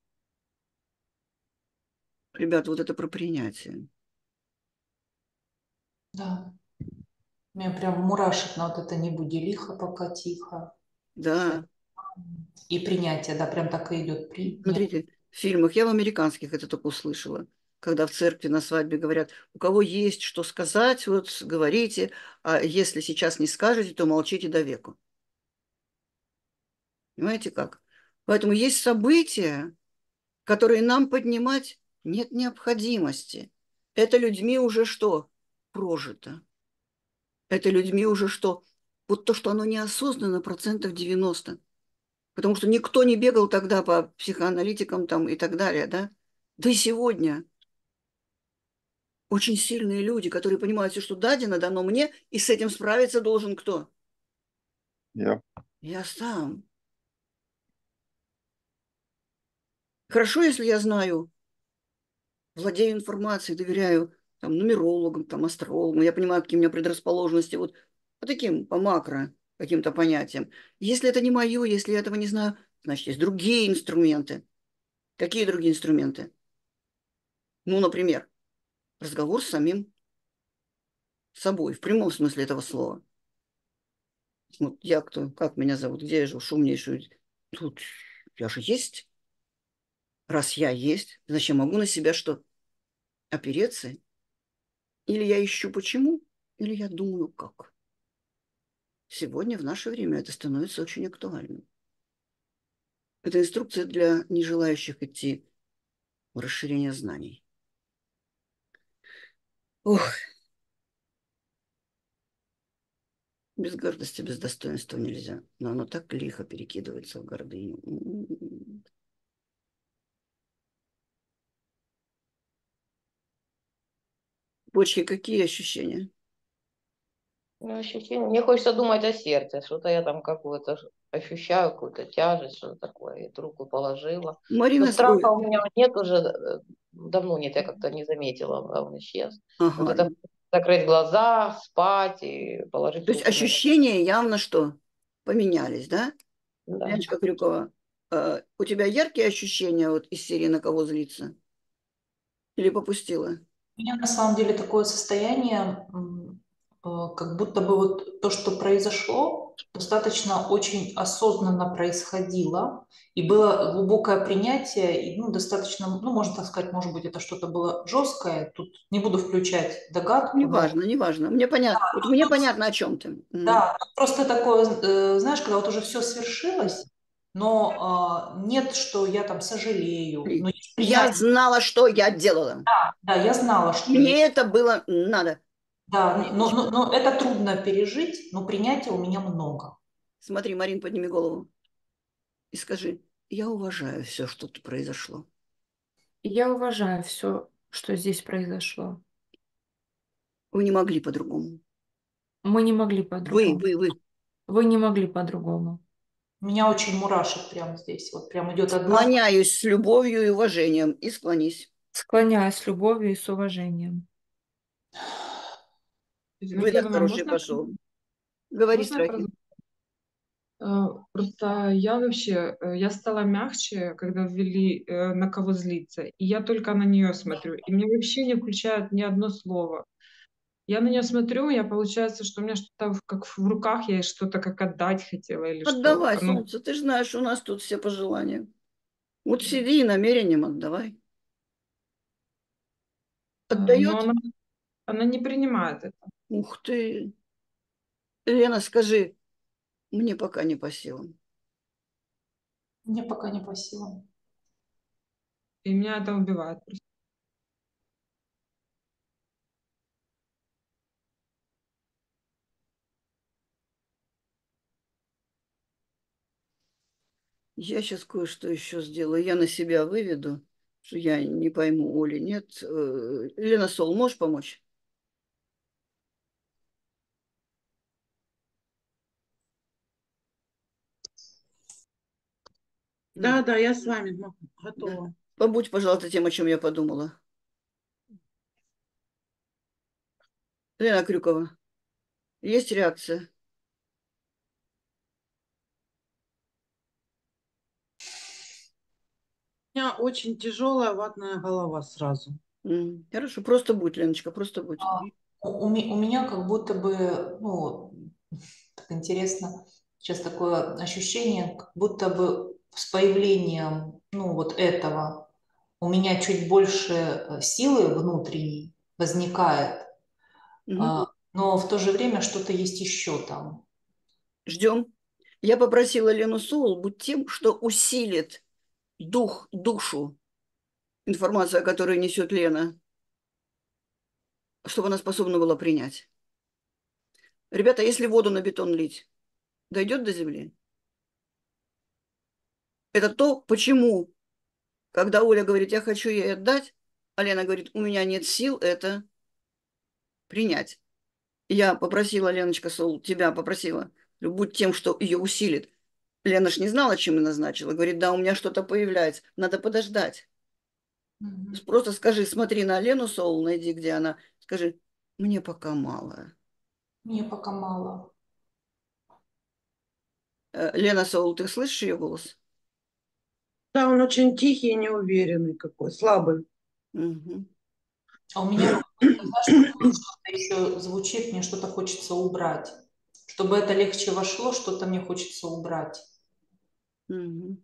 Ребята, вот это про принятие. Да. Меня прям мурашит на вот это не буди лихо, пока тихо. Да, И принятие, да, прям так и идет. Принятие. смотрите, в фильмах, я в американских это только услышала, когда в церкви на свадьбе говорят, у кого есть что сказать, вот говорите, а если сейчас не скажете, то молчите до веку. Понимаете как? Поэтому есть события, которые нам поднимать нет необходимости. Это людьми уже что? Прожито. Это людьми уже что? Вот то, что оно неосознанно, процентов 90. Потому что никто не бегал тогда по психоаналитикам там и так далее, да? Да и сегодня очень сильные люди, которые понимают все, что дадено, дано мне, и с этим справиться должен кто? Я. Я сам. Хорошо, если я знаю, владею информацией, доверяю там, нумерологам, там, астрологам, я понимаю, какие у меня предрасположенности, вот по таким, по макро, каким-то понятиям. Если это не мое, если я этого не знаю, значит, есть другие инструменты. Какие другие инструменты? Ну, например, разговор с самим собой, в прямом смысле этого слова. Вот я кто, как меня зовут, где я живу, шумнейшую. Тут я же есть. Раз я есть, значит, я могу на себя что? Опереться? Или я ищу почему, или я думаю как. Сегодня, в наше время, это становится очень актуальным. Это инструкция для нежелающих идти в расширение знаний. Ох, без гордости, без достоинства нельзя. Но оно так лихо перекидывается в гордыню. М-м-м. Почки, какие ощущения? Ну, ощущение. Мне хочется думать о сердце. Что-то я там какую-то ощущаю, какую-то тяжесть, что-то такое. И руку положила. Марина, Но страха скажи- у меня нет уже. э, Давно нет, я как-то не заметила, он исчез. Ага. Вот это закрыть глаза, спать и положить То есть ощущения явно что? Поменялись, да? Да. Яночка Крюкова, э, у тебя яркие ощущения вот из серии «На кого злиться»? Или попустила? У меня на самом деле такое состояние, как будто бы вот то, что произошло, достаточно очень осознанно происходило, и было глубокое принятие, и ну, достаточно, ну, можно так сказать, может быть, это что-то было жесткое, тут не буду включать догадку. но- Неважно, неважно. Мне понятно. Вот мне понятно, о чем ты. Да, просто такое, э, знаешь, когда вот уже все свершилось, но а, нет, что я там сожалею, но Я знала, что я делала. Да, я знала, что Мне я- это было надо. Да, но, но, но это трудно пережить, но принятия у меня много. Смотри, Марин, подними голову и скажи, я уважаю все, что тут произошло. Я уважаю все, что здесь произошло. Вы не могли по-другому. Мы не могли Вы, по-другому. вы, вы. Вы не могли по-другому. У меня очень мурашек прямо здесь, вот прям идет одна. Склоняюсь с любовью и уважением. И склонись. Склоняюсь с любовью и с уважением. Выдох Кирилловна, хороший можно- пошел. Говори, страхи. Э, Просто я вообще, э, я стала мягче, когда ввели э, на кого злиться, и я только на нее смотрю, и мне вообще не включают ни одно слово. Я на нее смотрю, я получается, что у меня что-то как в руках, я что-то как отдать хотела или что. Отдавай, Ну, солнце. Ты же знаешь, у нас тут все пожелания. Вот сиди и намерением отдавай. э, Отдает? но она, она не принимает это. Ух ты. Лена, скажи, мне пока не по силам. Мне пока не по силам. И меня это убивает. Я сейчас кое-что еще сделаю. Я на себя выведу, что я не пойму, Оли, нет. Э, Лена Сол, можешь помочь? Да, да, я с вами м, готова. Побудь, пожалуйста, тем, о чем я подумала. Лена Крюкова, есть реакция? У меня очень тяжелая ватная голова сразу. Хорошо, просто будь, Леночка, просто будь. А, У, у меня как будто бы, ну, так интересно, сейчас такое ощущение, как будто бы с появлением, ну, вот этого у меня чуть больше э, силы внутренней возникает, а, но в то же время что-то есть еще там. Ждем. Я попросила Лену Соул быть тем, что усилит дух, душу, информация, которую несет Лена, чтобы она способна была принять. Ребята, если воду на бетон лить, дойдет до земли? Это то, почему, когда Оля говорит, я хочу ей отдать, а Лена говорит, у меня нет сил это принять. Я попросила, Леночка Сол, тебя попросила, будь тем, что ее усилит. Лена ж не знала, чем и назначила. Говорит, да, у меня что-то появляется. Надо подождать. Мгм. Просто скажи, смотри на Лену Соул, найди, где она. Скажи, мне пока мало. Мне пока мало. Э, Лена Соул, ты слышишь ее голос? Да, он очень тихий и неуверенный какой, слабый. Мгм. А у меня, что-то еще звучит, мне что-то хочется убрать. Чтобы это легче вошло, что-то мне хочется убрать. Мгм.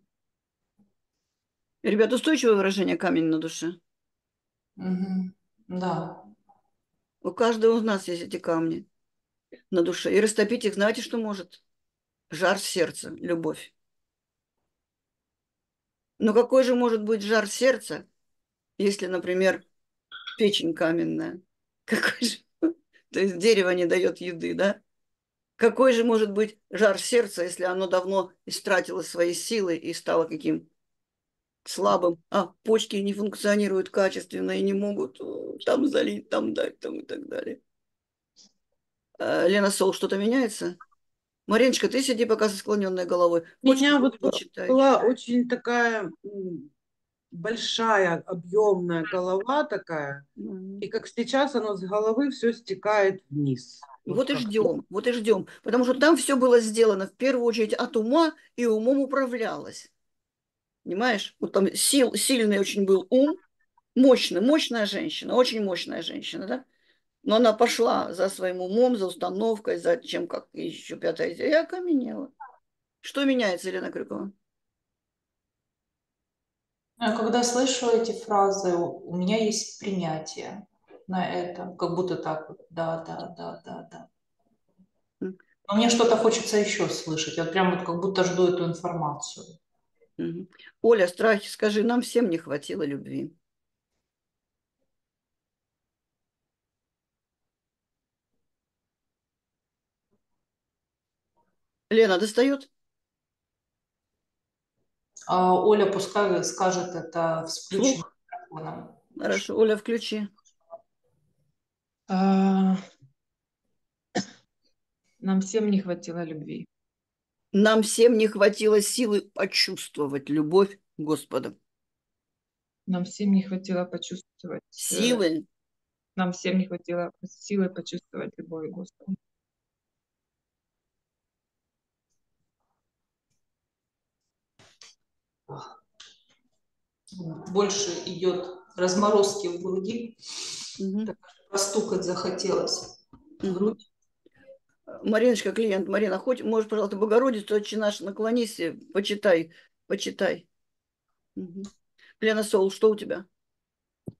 Ребят, устойчивое выражение камень на душе. Мгм. Да. У каждого из нас есть эти камни на душе. И растопить их, знаете, что может? Жар сердца, любовь. Но какой же может быть жар сердца, если, например, печень каменная? Какой же? То есть дерево не дает еды, да? Какой же может быть жар сердца, если оно давно истратило свои силы и стало каким слабым, а почки не функционируют качественно и не могут э, там залить, там дать, там и так далее. Э, Лена Сол, что-то меняется? Мариночка, ты сиди пока со склоненной головой. У меня вот была очень такая большая, объемная голова такая, и как сейчас оно с головы все стекает вниз. Вот и как-то. ждем, вот и ждем. Потому что там все было сделано в первую очередь от ума и умом управлялось. Понимаешь? Вот там сил, сильный очень был ум, мощный, мощная женщина, очень мощная женщина, да? Но она пошла за своим умом, за установкой, за чем, как еще пятое, и окаменела. Что меняется, Елена Крюкова? А Когда слышу эти фразы, у меня есть принятие на это, как будто так да, да, да, да, да. Но мне что-то хочется еще слышать, я вот прям вот как будто жду эту информацию. Оля, страхи, скажи, нам всем не хватило любви. Лена достает? А Оля пускай скажет это с включенным микрофоном. Хорошо, Оля, включи. А, Нам всем не хватило любви. Нам всем не хватило силы почувствовать любовь Господа. Нам всем не хватило почувствовать... э, Силы Нам всем не хватило силы почувствовать любовь Господа. Больше идет разморозки в груди, Мгм. так простукать захотелось. Мгм. Грудь. Мариночка, клиент, Марина, хоть, можешь, пожалуйста, Богородицу, отче наш, наклонись, почитай, почитай. Мгм. Лена Сол, что у тебя?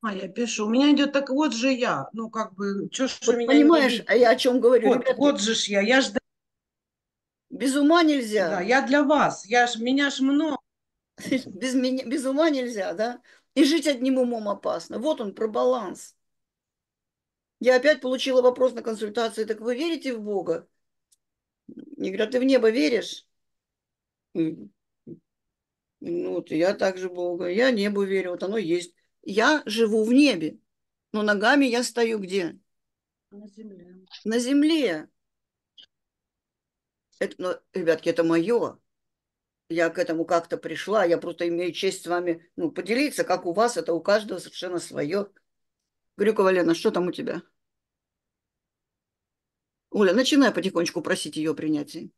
А, я пишу. У меня идет так, вот же я. Ну, как бы, что ж Вот меня понимаешь, не а я о чем говорю? Вот, Ребятки, вот же ж я. Я ж без ума да, нельзя. я для вас. Я ж, меня ж много. Без, меня, без ума нельзя, да? И жить одним умом опасно. Вот он про баланс. Я опять получила вопрос на консультации, так вы верите в Бога? Я говорю, а ты в небо веришь? Ну, вот я также Бога, я небу верю, вот оно есть. Я живу в небе, но ногами я стою где? На земле. На земле. Это, ну, ребятки, это мое. Я к этому как-то пришла, я просто имею честь с вами ну, поделиться, как у вас, это у каждого совершенно свое. Грюкова Лена, что там у тебя? Оля, начинай потихонечку просить ее о принятии.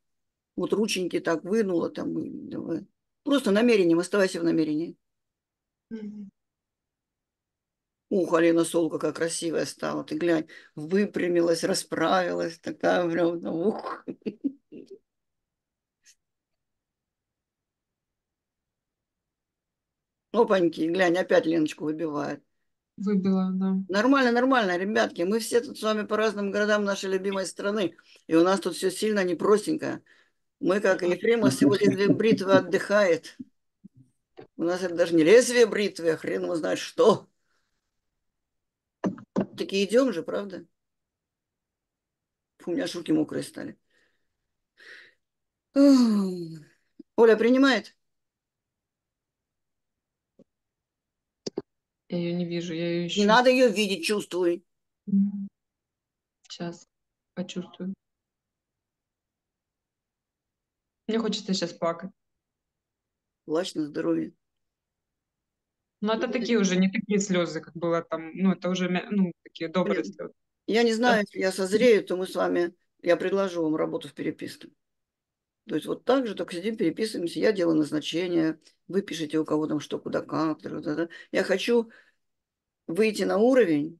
Вот рученьки так вынула там. и давай. Просто намерением, оставайся в намерении. Ух, Алина Сол какая красивая стала. Ты глянь, выпрямилась, расправилась. Такая прям, ну, ух. Опаньки, глянь, опять Леночку выбивает. Выбила, да. Нормально, нормально, ребятки. Мы все тут с вами по разным городам нашей любимой страны. И у нас тут все сильно непростенько. Мы, как Ефремов, всего лезвие бритвы отдыхает. У нас это даже не лезвие бритвы, а хрен его знает что. Такие идем же, правда? Фу, у меня аж руки мокрые стали. Оля принимает? Я ее не вижу, я ее ищу. Не надо ее видеть, чувствуй. Сейчас почувствую. Мне хочется сейчас плакать. Плачь на здоровье. Но это такие уже не такие слезы, как было там. Ну, это уже ну, такие добрые Блин. слезы. Я не знаю, если я созрею, то мы с вами, я предложу вам работу в переписке. То есть вот так же, только сидим, переписываемся, я делаю назначение, вы пишете у кого там что, куда, как. Я хочу выйти на уровень,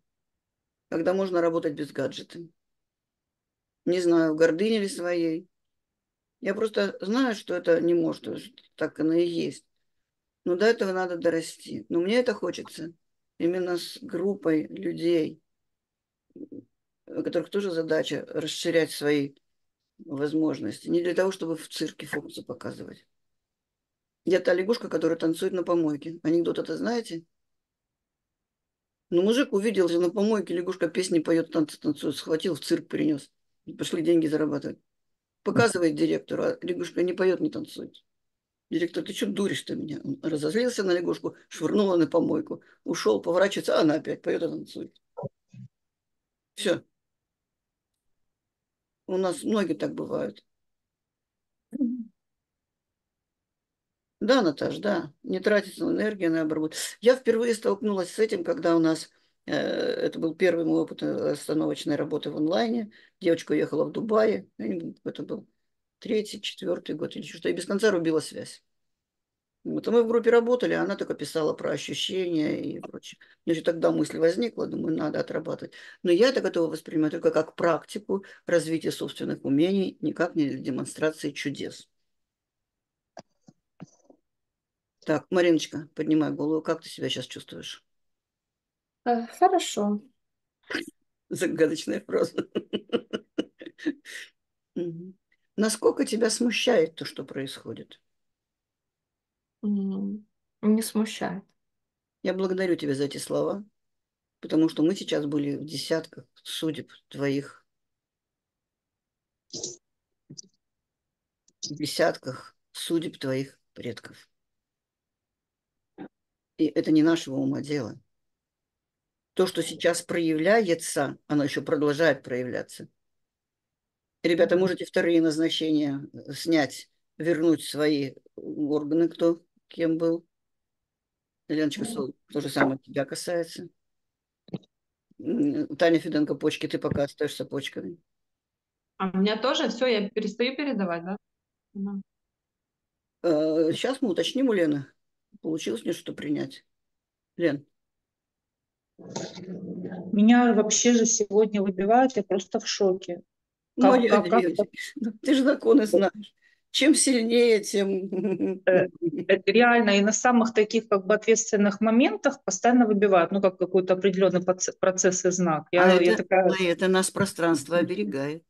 когда можно работать без гаджета. Не знаю, гордыни ли своей. Я просто знаю, что это не может, так оно и есть. Но до этого надо дорасти. Но мне это хочется именно с группой людей, у которых тоже задача расширять свои возможности. Не для того, чтобы в цирке фокусы показывать. Я та лягушка, которая танцует на помойке. Анекдот это знаете? Ну, мужик увидел, на помойке лягушка песни поет, танцы танцует, схватил, в цирк перенес. Пошли деньги зарабатывать. Показывает директору, а лягушка не поет, не танцует. Директор, ты что дуришь-то меня? Он разозлился на лягушку, швырнула на помойку. Ушел, поворачивается, а она опять поет и танцует. Все. У нас многие так бывают. Да, Наташ, да. Не тратится энергия на обработку. Я впервые столкнулась с этим, когда у нас, э, это был первый мой опыт э, остановочной работы в онлайне. Девочка уехала в Дубае. Это был третий, четвертый год или что-то. И без конца рубила связь. Вот, а мы в группе работали, она только писала про ощущения и прочее. Мне же тогда мысль возникла, думаю, надо отрабатывать. Но я это готова воспринимать только как практику развития собственных умений, никак не для демонстрации чудес. Так, Мариночка, поднимай голову. Как ты себя сейчас чувствуешь? Э, хорошо. Загадочная фраза. Насколько тебя смущает то, что происходит? Не смущает. Я благодарю тебя за эти слова, потому что мы сейчас были в десятках судеб твоих, в десятках судеб твоих предков. И это не нашего ума дело. То, что сейчас проявляется, оно еще продолжает проявляться. Ребята, можете вторые назначения снять, вернуть свои органы, кто кем был. Леночка, то же самое тебя касается. Таня Феденко, почки, ты пока остаешься почками. А у меня тоже все, я перестаю передавать, да? Сейчас э, мы уточним у Лены. Получилось мне что принять? Лен. Меня вообще же сегодня выбивают, я просто в шоке. Как, Моя как, как, ты же законы знаешь чем сильнее, тем... Э, э, реально, и на самых таких как бы ответственных моментах постоянно выбивают, ну, как какой-то определенный процесс и знак. Я, а, я это, такая... а это нас пространство оберегает.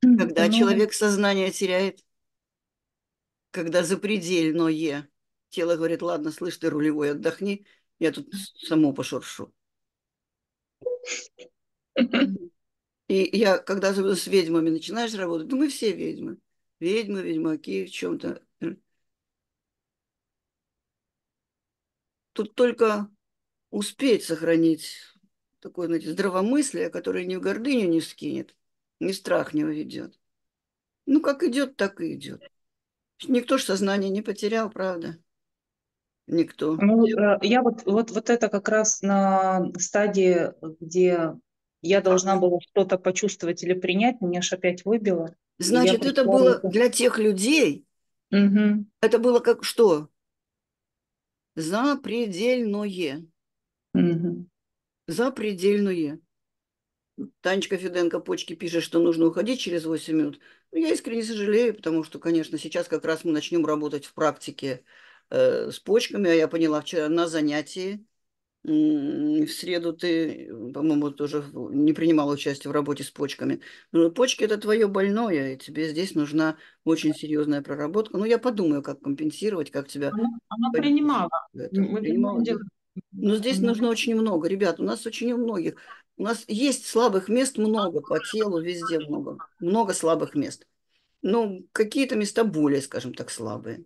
Когда ну... человек сознание теряет, когда запредельное, тело говорит, ладно, слышь, ты рулевой, отдохни, я тут само пошуршу. И я, когда с ведьмами начинаешь работать, ну мы все ведьмы ведьмы, ведьмаки в чем-то. Тут только успеть сохранить такое, знаете, здравомыслие, которое ни в гордыню не скинет, ни страх не уведет. Ну, как идет, так и идет. Никто ж сознание не потерял, правда? Никто. Ну, э, я вот, вот, вот это как раз на стадии, где я должна была что-то почувствовать или принять, меня аж опять выбило. Значит, это было для тех людей, угу. это было как что? Запредельное. Угу. Запредельное. Танечка Феденко почки пишет, что нужно уходить через 8 минут. Ну, я искренне сожалею, потому что, конечно, сейчас как раз мы начнем работать в практике э, с почками. А я поняла вчера на занятии, в среду ты, по-моему, тоже не принимала участие в работе с почками. Но почки – это твое больное, и тебе здесь нужна очень серьезная проработка. Ну, я подумаю, как компенсировать, как тебя... Она, она принимала. Мы принимала да. Но здесь нужно очень много. Ребят, у нас очень у многих. У нас есть слабых мест много, по телу везде много. Много слабых мест. Но какие-то места более, скажем так, слабые.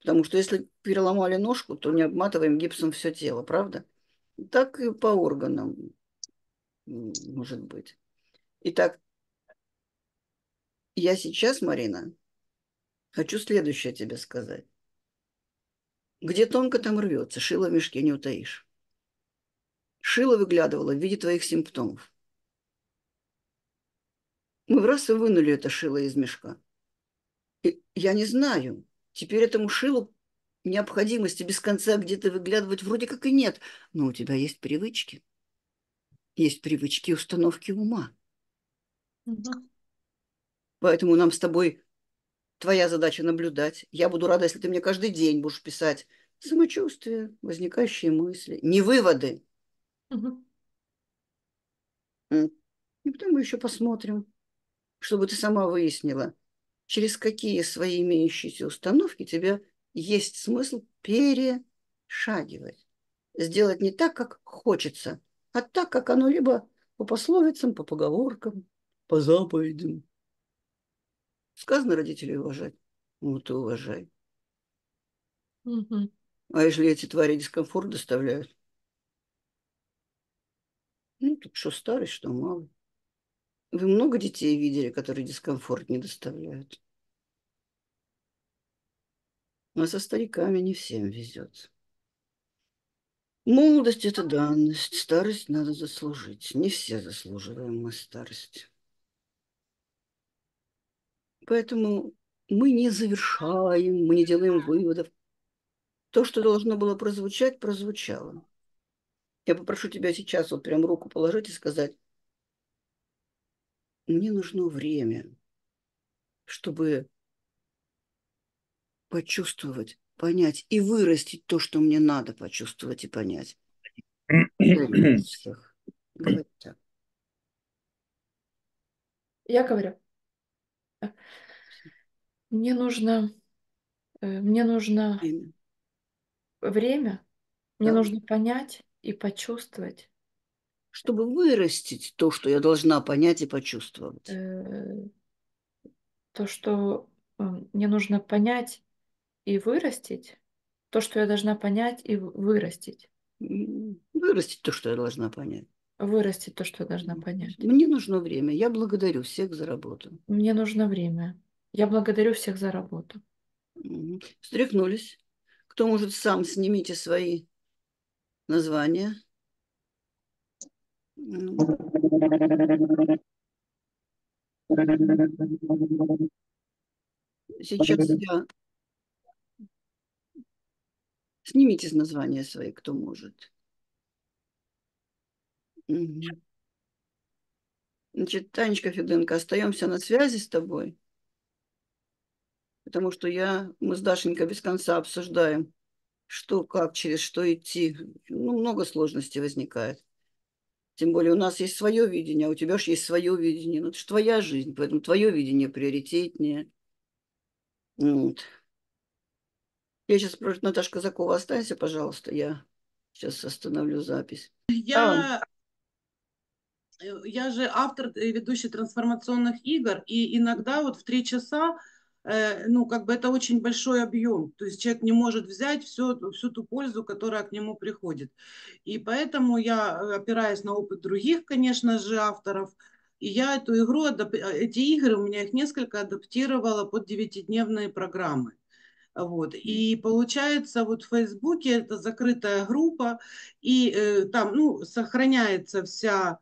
Потому что если переломали ножку, то не обматываем гипсом все тело, правда? Так и по органам, может быть. Итак, я сейчас, Марина, хочу следующее тебе сказать. Где тонко там рвется, шило в мешке не утаишь. Шило выглядывало в виде твоих симптомов. Мы в раз и вынули это шило из мешка. И я не знаю. Теперь этому шилу необходимости без конца где-то выглядывать вроде как и нет. Но у тебя есть привычки. Есть привычки и установки ума. Мгм. Поэтому нам с тобой твоя задача наблюдать. Я буду рада, если ты мне каждый день будешь писать самочувствие, возникающие мысли, не выводы. М. И потом мы еще посмотрим, чтобы ты сама выяснила, через какие свои имеющиеся установки тебя есть смысл перешагивать. Сделать не так, как хочется, а так, как оно либо по пословицам, по поговоркам, по заповедям. Сказано родителей уважать, ну ты уважай. Мгм. А если эти твари дискомфорт доставляют? Ну, так что старый, что малый. Вы много детей видели, которые дискомфорт не доставляют? А со стариками не всем везет. Молодость – это данность, старость надо заслужить. Не все заслуживаем мы старость. Поэтому мы не завершаем, мы не делаем выводов. То, что должно было прозвучать, прозвучало. Я попрошу тебя сейчас вот прям руку положить и сказать, мне нужно время, чтобы почувствовать, понять и вырастить то, что мне надо почувствовать и понять. Я говорю. Мне нужно, э, мне нужно Время. время, мне Да. нужно понять и почувствовать, Чтобы вырастить то, что я должна понять и почувствовать. э, то, что э, мне нужно понять и вырастить, то, что я должна понять и вырастить, Вырастить то, что я должна понять. вырастить то, что я должна понять. Мне нужно время. Я благодарю всех за работу. Мне нужно время. Я благодарю всех за работу. Встряхнулись. Кто может сам, снимите свои названия. Сейчас я... Снимите названия свои, кто может. Значит, Танечка Феденко, остаемся на связи с тобой, потому что я, мы с Дашенькой без конца обсуждаем, что, как, через что идти. Ну, много сложностей возникает. Тем более у нас есть свое видение, а у тебя же есть свое видение. Ну, это же твоя жизнь, поэтому твое видение приоритетнее. Вот. Я сейчас прошу, Наташа Казакова, останься, пожалуйста, я сейчас остановлю запись. Я, э, я же автор и ведущий трансформационных игр, и иногда вот в три часа, э, ну, как бы это очень большой объем, то есть человек не может взять всю, всю ту пользу, которая к нему приходит. И поэтому я э, опираюсь на опыт других, конечно же, авторов, и я эту игру, эти игры, у меня их несколько адаптировала под девятидневные программы. Вот. И получается, вот в Фейсбуке это закрытая группа, и э, там ну, сохраняется вся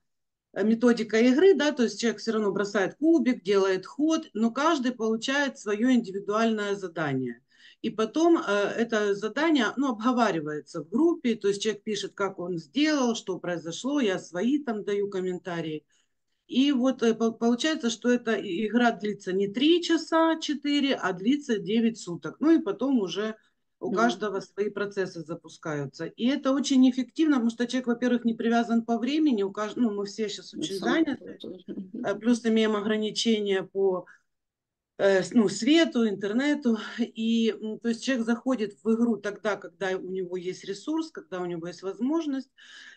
э, методика игры, да, то есть человек все равно бросает кубик, делает ход, но каждый получает свое индивидуальное задание. И потом э, это задание ну, обговаривается в группе, то есть человек пишет, как он сделал, что произошло, я свои там даю комментарии. И вот э, по- получается, что эта игра длится не 3 часа 4, а длится 9 суток. Ну и потом уже у Мгм. каждого свои процессы запускаются. И это очень эффективно, потому что человек, во-первых, не привязан по времени, у кажд- ну, мы все сейчас Ну, очень заняты, э, плюс имеем ограничения по ну, свету, интернету. И то есть человек заходит в игру тогда, когда у него есть ресурс, когда у него есть возможность.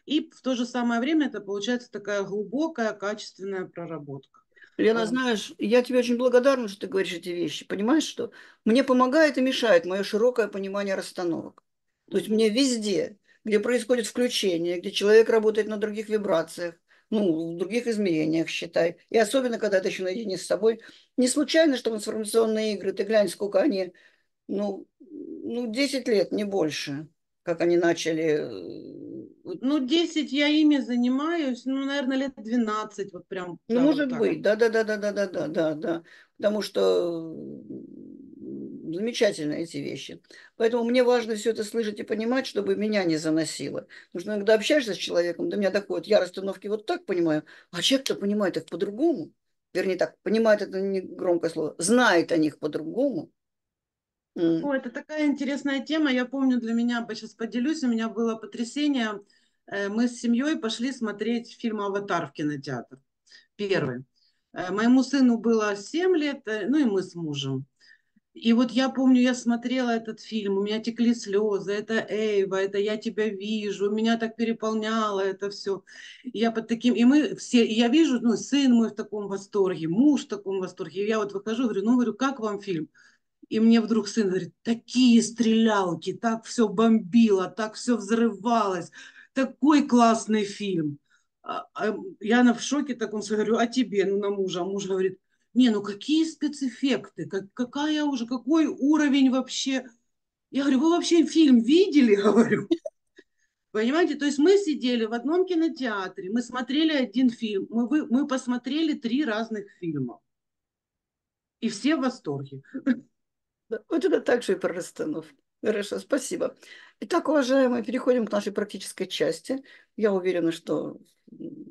И в то же самое время это получается такая глубокая, качественная проработка. Лена, знаешь, я тебе очень благодарна, что ты говоришь эти вещи. Понимаешь, что мне помогает и мешает мое широкое понимание расстановок. То есть мне везде, где происходит включение, где человек работает на других вибрациях, ну, в других измерениях, считай. И особенно, когда ты еще наедине с собой. Не случайно, что информационные игры, ты глянь, сколько они, ну, ну 10 лет, не больше, как они начали. Э, ну, 10 я ими занимаюсь, ну, наверное, лет 12, вот прям. Ну, да, может вот так. быть, да-да-да-да-да-да-да-да. Потому что замечательно эти вещи. Поэтому мне важно все это слышать и понимать, чтобы меня не заносило. Потому что иногда общаешься с человеком, до меня доходит, я расстановки вот так понимаю, а человек-то понимает их по-другому. Вернее так, понимает это не громкое слово, знает о них по-другому. О, это такая интересная тема. Я помню, для меня, сейчас поделюсь, у меня было потрясение. Э, мы с семьей пошли смотреть фильм «Аватар» в кинотеатр. Первый. Э, моему сыну было 7 лет, э, ну и мы с мужем. И вот я помню, я смотрела этот фильм, у меня текли слезы, это Эйва, это я тебя вижу, меня так переполняло это все. Я под таким, и мы все, и я вижу, ну, сын мой в таком восторге, муж в таком восторге. И я вот выхожу, говорю, ну, говорю, как вам фильм? И мне вдруг сын говорит, такие стрелялки, так все бомбило, так все взрывалось, такой классный фильм. А, а я на в шоке таком говорю, а тебе, ну на мужа. А муж говорит, не, ну какие спецэффекты, как, какая уже, какой уровень вообще. Я говорю, вы вообще фильм видели, говорю. Понимаете, то есть мы сидели в одном кинотеатре, мы смотрели один фильм, мы, вы, мы посмотрели три разных фильма. И все в восторге. Вот это также и про расстановку. Хорошо, спасибо. Итак, уважаемые, переходим к нашей практической части. Я уверена, что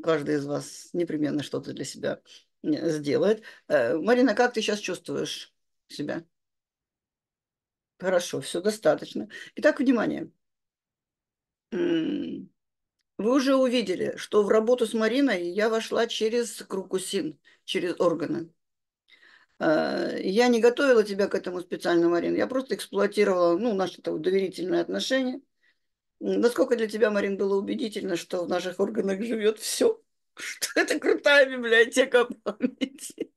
каждый из вас непременно что-то для себя сделает. Э, Марина, как ты сейчас чувствуешь себя? Хорошо, все достаточно. Итак, внимание. Вы уже увидели, что в работу с Мариной я вошла через крукусин, через органы. Э, я не готовила тебя к этому специально, Марин. Я просто эксплуатировала ну, наши доверительные отношения. Насколько для тебя, Марин, было убедительно, что в наших органах живет все? Что это крутая библиотека памяти?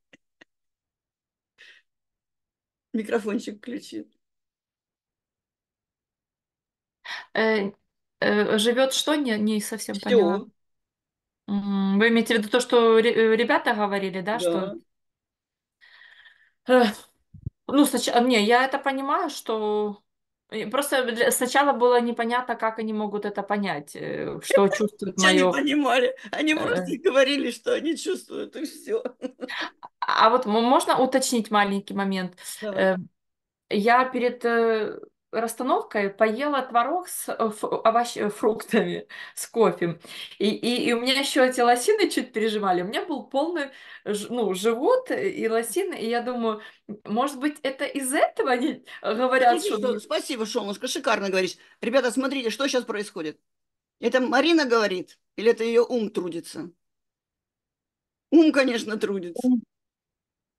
Микрофончик включи. Э, э, живет что? Не, не совсем Все. поняла. Вы имеете в виду то, что э, ребята говорили, да, что... Да. Эх, Ну, сначала, не, я это понимаю, что просто для- сначала было непонятно, как они могут это понять, э, что чувствует Ничего не мое. понимали. Они э, просто говорили, что они чувствуют, и все. А вот м- можно уточнить маленький момент? Давай. Э, Я перед э, расстановкой поела творог с э, овощ... э, фруктами, с кофе. И, и, и у меня еще эти лосины чуть переживали. У меня был полный ну, живот и лосины. И я думаю, может быть, это из этого они говорят, Слушай, что... что- Спасибо, Шомушка, шикарно говоришь. Ребята, смотрите, что сейчас происходит. Это Марина говорит, или это ее ум трудится? Ум, конечно, трудится.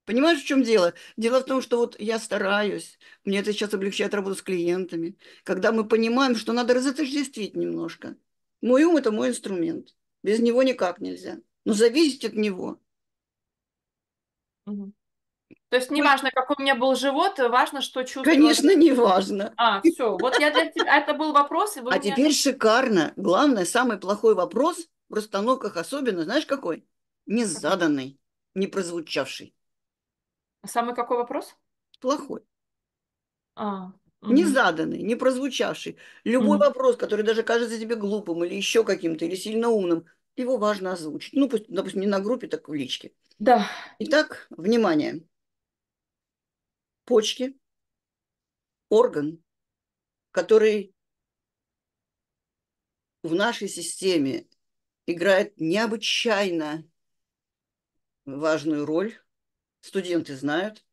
Понимаешь, в чем дело? Дело в том, что вот я стараюсь, мне это сейчас облегчает работу с клиентами, когда мы понимаем, что надо разотождествить немножко. Мой ум – это мой инструмент. Без него никак нельзя. Но зависеть от него. То есть неважно, какой у меня был живот, важно, что чувствовать. Конечно, не важно. А, все. Вот я для тебя... Это был вопрос, и вы А мне- теперь шикарно. Главное, самый плохой вопрос в расстановках особенно, знаешь какой? Незаданный, не прозвучавший. Самый какой вопрос? Плохой. А, Не мгм. заданный, не прозвучавший. Любой Мгм. вопрос, который даже кажется тебе глупым или еще каким-то, или сильно умным, его важно озвучить. Ну, пусть, допустим, не на группе, так в личке. Да. Итак, внимание. Почки – орган, который в нашей системе играет необычайно важную роль. Студенты знают.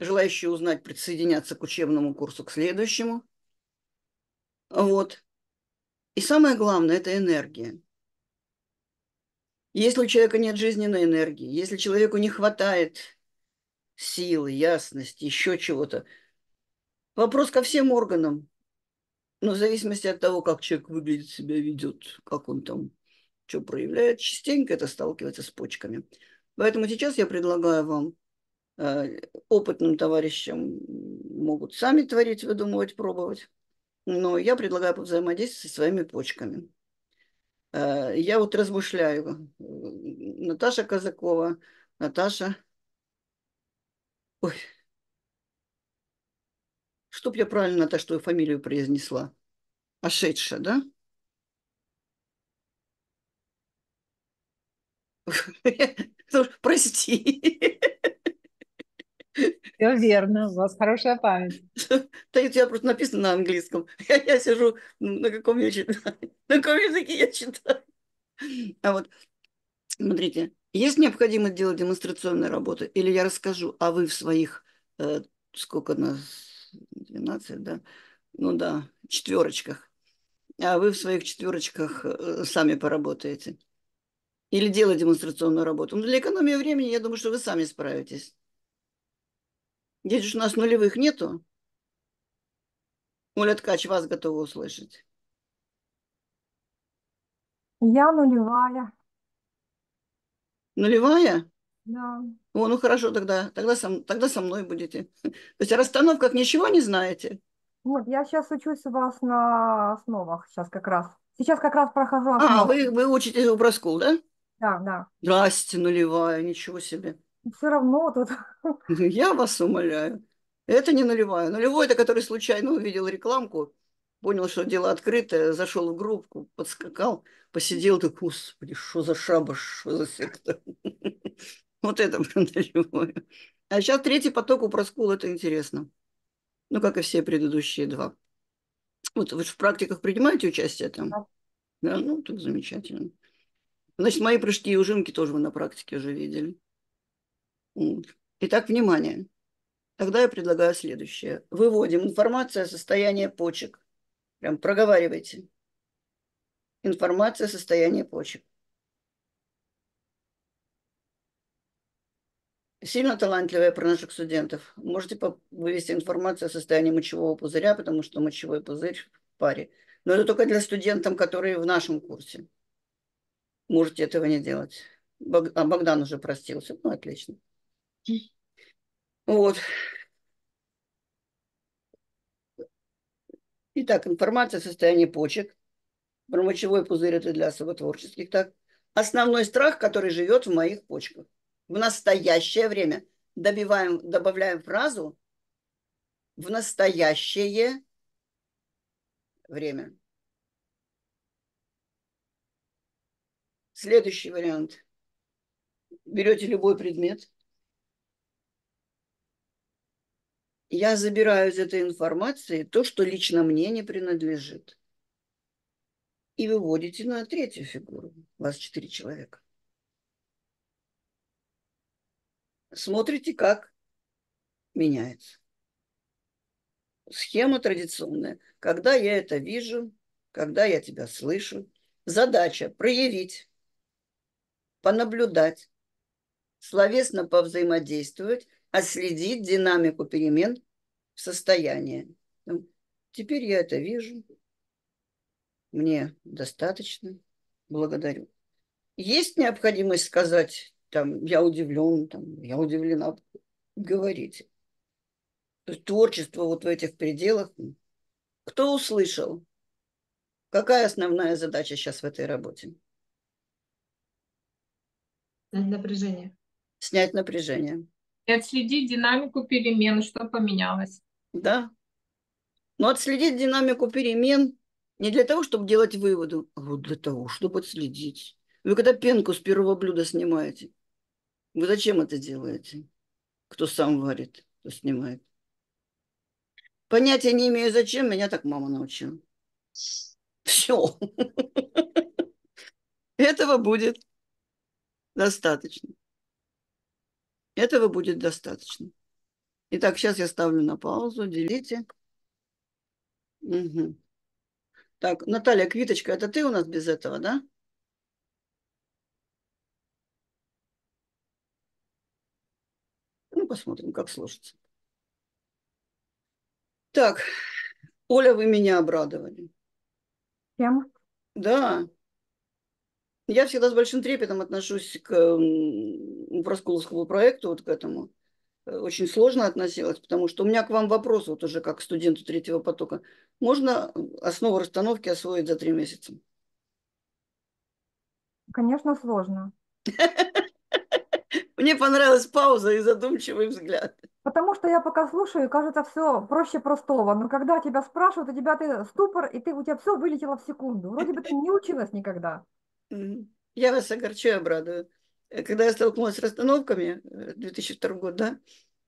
Желающие узнать, присоединяться к учебному курсу, к следующему. Вот. И самое главное – это энергия. Если у человека нет жизненной энергии, если человеку не хватает силы, ясности, еще чего-то, вопрос ко всем органам. Но в зависимости от того, как человек выглядит, себя ведет, как он там что проявляет, частенько это сталкивается с почками. Поэтому сейчас я предлагаю вам, э, опытным товарищам могут сами творить, выдумывать, пробовать, но я предлагаю повзаимодействовать со своими почками. Э, Я вот размышляю. Э, Наташа Казакова, Наташа. Ой. Чтоб я правильно, Наташа, твою фамилию произнесла. Ошедша, да? Прости. Все верно, у вас хорошая память. Да это я просто написано на английском. Я, я сижу, на каком я читаю, на каком языке я читаю. А вот, смотрите, есть необходимость делать демонстрационную работу? Или я расскажу, а вы в своих, э, сколько нас, 12, да? Ну да, четверочках. А вы в своих четверочках э, сами поработаете. Или делать демонстрационную работу. Ну, для экономии времени, я думаю, что вы сами справитесь. Здесь же у нас нулевых нету. Оля Ткач, вас готова услышать. Я нулевая, Нулевая? да. О, ну хорошо, тогда, тогда, со, тогда со мной будете. То есть о расстановках ничего не знаете? Вот, я сейчас учусь у вас на основах, сейчас как раз. Сейчас как раз прохожу А, основы. вы, вы учитесь у Проскул, да? Да, да. Здрасте, нулевая, ничего себе. Все равно тут Я вас умоляю. Это не нулевая. Нулевой это который случайно увидел рекламку, понял, что дело открытое, зашел в группу, подскакал, посидел, так, господи, что за шабаш, что за секта. Вот это про нулевое. А сейчас третий поток у Проскул, это интересно. Ну, как и все предыдущие два. Вот вы же в практиках принимаете участие там? Да. Да, ну, так замечательно. Значит, мои прыжки и ужимки тоже вы на практике уже видели. Итак, внимание. Тогда я предлагаю следующее. Выводим информацию о состоянии почек. Прям проговаривайте. Информация о состоянии почек. Сильно талантливая про наших студентов. Можете вывести информацию о состоянии мочевого пузыря, потому что мочевой пузырь в паре. Но это только для студентов, которые в нашем курсе. Можете этого не делать. Бог- А Богдан уже простился. Ну, отлично. Вот. Итак, информация о состоянии почек. Про мочевой пузырь это для особо творческих. Так. Основной страх, который живет в моих почках. В настоящее время добиваем, добавляем фразу в настоящее время. Следующий вариант. Берете любой предмет. Я забираю из этой информации то, что лично мне не принадлежит. И выводите на третью фигуру. У вас четыре человека. Смотрите, как меняется. Схема традиционная. Когда я это вижу, когда я тебя слышу, задача проявить, понаблюдать, словесно повзаимодействовать, отследить динамику перемен в состоянии. Ну, Теперь я это вижу. Мне достаточно. Благодарю. Есть необходимость сказать, там, я удивлен, там, я удивлена. Говорите. То есть творчество вот в этих пределах. Кто услышал? Какая основная задача сейчас в этой работе? Напряжение. Снять напряжение. И отследить динамику перемен, что поменялось. Да. Но отследить динамику перемен не для того, чтобы делать выводы, а вот для того, чтобы отследить. Вы когда пенку с первого блюда снимаете, вы зачем это делаете? Кто сам варит, кто снимает. Понятия не имею, зачем, меня так мама научила. Все. Этого будет достаточно. Этого будет достаточно. Итак, сейчас я ставлю на паузу. Делите. Мгм. Так, Наталья Квиточка, это ты у нас без этого, да? Ну, посмотрим, как сложится. Так, Оля, вы меня обрадовали. Чем? Да. Я всегда с большим трепетом отношусь к проскуловскому проекту, вот к этому. Э, Очень сложно относилась, потому что у меня к вам вопрос, вот уже как к студенту третьего потока. Можно основу расстановки освоить за три месяца? Конечно, сложно. Мне понравилась пауза и задумчивый взгляд. Потому что я пока слушаю, и кажется все проще простого. Но когда тебя спрашивают, у тебя ты ступор, и ты, у тебя все вылетело в секунду. Вроде бы ты не училась никогда. Я вас огорчу и обрадую. Э, Когда я столкнулась с расстановками, э, 2002 год, да,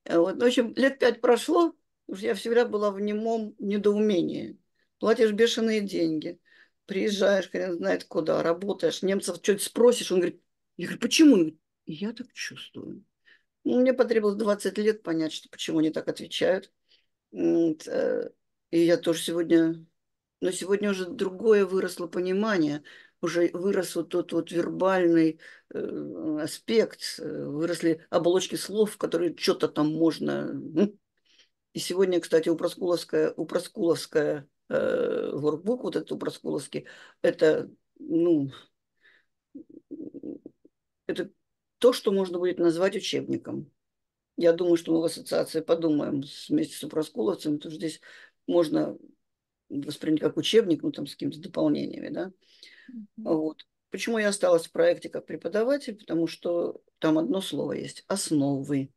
Вот. В общем, лет пять прошло, уж я всегда была в немом недоумении. Платишь бешеные деньги, приезжаешь, хрен знает куда, работаешь, немцев что-то спросишь, он говорит, я говорю, почему? Я так чувствую. Ну, мне потребовалось 20 лет понять, что почему они так отвечают. Вот, э, И я тоже сегодня... Но сегодня уже другое выросло понимание. Уже вырос вот тот вот вербальный э, аспект, э, выросли оболочки слов, которые что-то там можно... И сегодня, кстати, у Проскуловская, у Проскуловская э, воркбук, вот этот у Проскуловский, это, ну, это то, что можно будет назвать учебником. Я думаю, что мы в ассоциации подумаем вместе с проскуловцами, потому что здесь можно воспринять как учебник, ну там с какими-то дополнениями, да. Вот. Почему я осталась в проекте как преподаватель? Потому что там одно слово есть – основы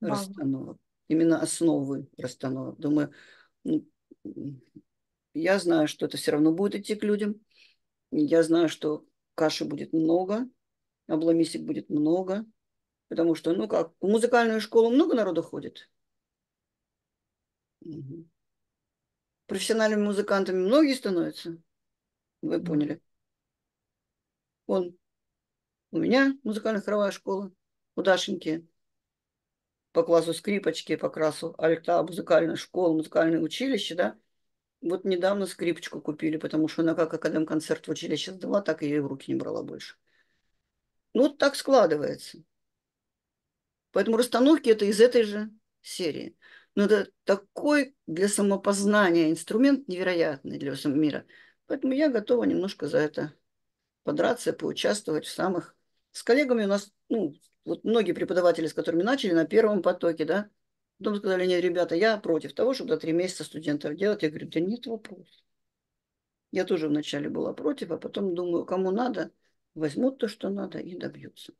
База. расстановок. Именно основы расстановок. Думаю, ну, я знаю, что это все равно будет идти к людям. Я знаю, что каши будет много, обломисек будет много. Потому что, ну как, в музыкальную школу много народу ходит. Мгм. Профессиональными музыкантами многие становятся. Вы поняли. Он, у меня музыкально-хоровая школа, у Дашеньки по классу скрипочки, по классу альта, музыкальная школа, музыкальное училище, да. Вот недавно скрипочку купили, потому что она как академ-концерт в училище сдала, так ее в руки не брала больше. Ну, вот так складывается. Поэтому расстановки это из этой же серии. Но это такой для самопознания инструмент невероятный для всего мира. Поэтому я готова немножко за это подраться, поучаствовать в самых... С коллегами у нас, ну, вот многие преподаватели, с которыми начали на первом потоке, да, потом сказали, нет, ребята, я против того, чтобы за три месяца студентов делать. Я говорю, да нет вопросов. Я тоже вначале была против, а потом думаю, кому надо, возьмут то, что надо, и добьются.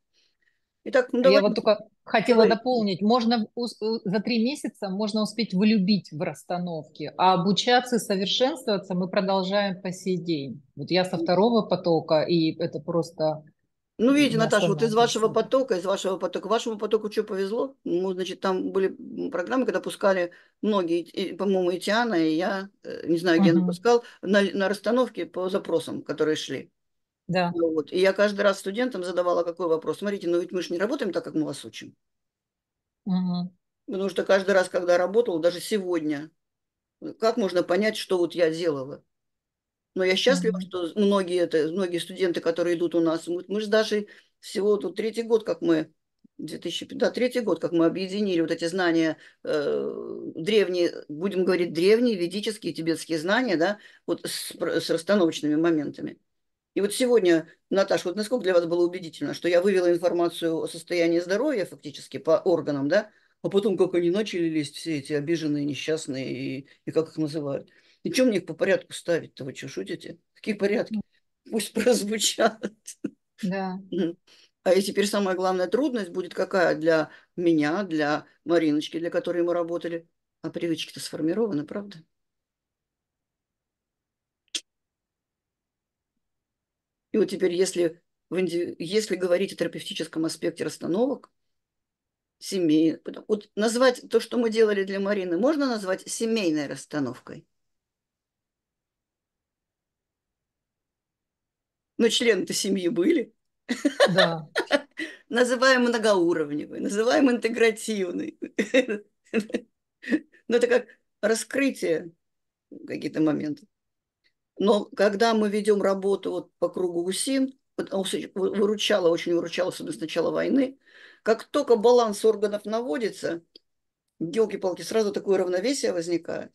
Итак, ну Я давайте... вот только хотела Говорите. дополнить. Можно э, за три месяца можно успеть влюбить в расстановки, а обучаться и совершенствоваться мы продолжаем по сей день. Вот я со второго потока, и это просто Ну, видите, на Наташа, вот из вашего потока, из вашего потока, вашему потоку что повезло? Ну, значит, там были программы, когда пускали многие, по-моему, и Тиана, и я, э, не знаю, Ген Мгм. пускал, на, на расстановке по запросам, которые шли. Да. Ну Вот. И я каждый раз студентам задавала какой вопрос. Смотрите, ну ведь мы же не работаем так, как мы вас учим. Мгм. Потому что каждый раз, когда работала, даже сегодня, как можно понять, что вот я делала? Но я счастлива, Мгм. что многие, это, многие студенты, которые идут у нас, мы, мы же даже всего тут третий год, как мы, 2000, да, третий год, как мы объединили вот эти знания, э, древние, будем говорить, древние ведические тибетские знания, да, вот с, с расстановочными моментами. И вот сегодня, Наташа, вот насколько для вас было убедительно, что я вывела информацию о состоянии здоровья фактически по органам, да, а потом как они начали лезть, все эти обиженные, несчастные, и, и как их называют. И что мне их по порядку ставить-то? Вы что, шутите? Какие порядки? Пусть прозвучат. Да. А и теперь самая главная трудность будет какая для меня, для Мариночки, для которой мы работали? А привычки-то сформированы, правда? И вот теперь, если, в инди- если говорить о терапевтическом аспекте расстановок, семей, вот назвать то, что мы делали для Марины, можно назвать семейной расстановкой? Но члены-то семьи были. Да. Называем многоуровневой, называем интегративной. Ну, это как раскрытие какие-то моменты. Но когда мы ведем работу вот по кругу УСИН, выручала, очень выручала, особенно с начала войны, как только баланс органов наводится, елки-палки, сразу такое равновесие возникает.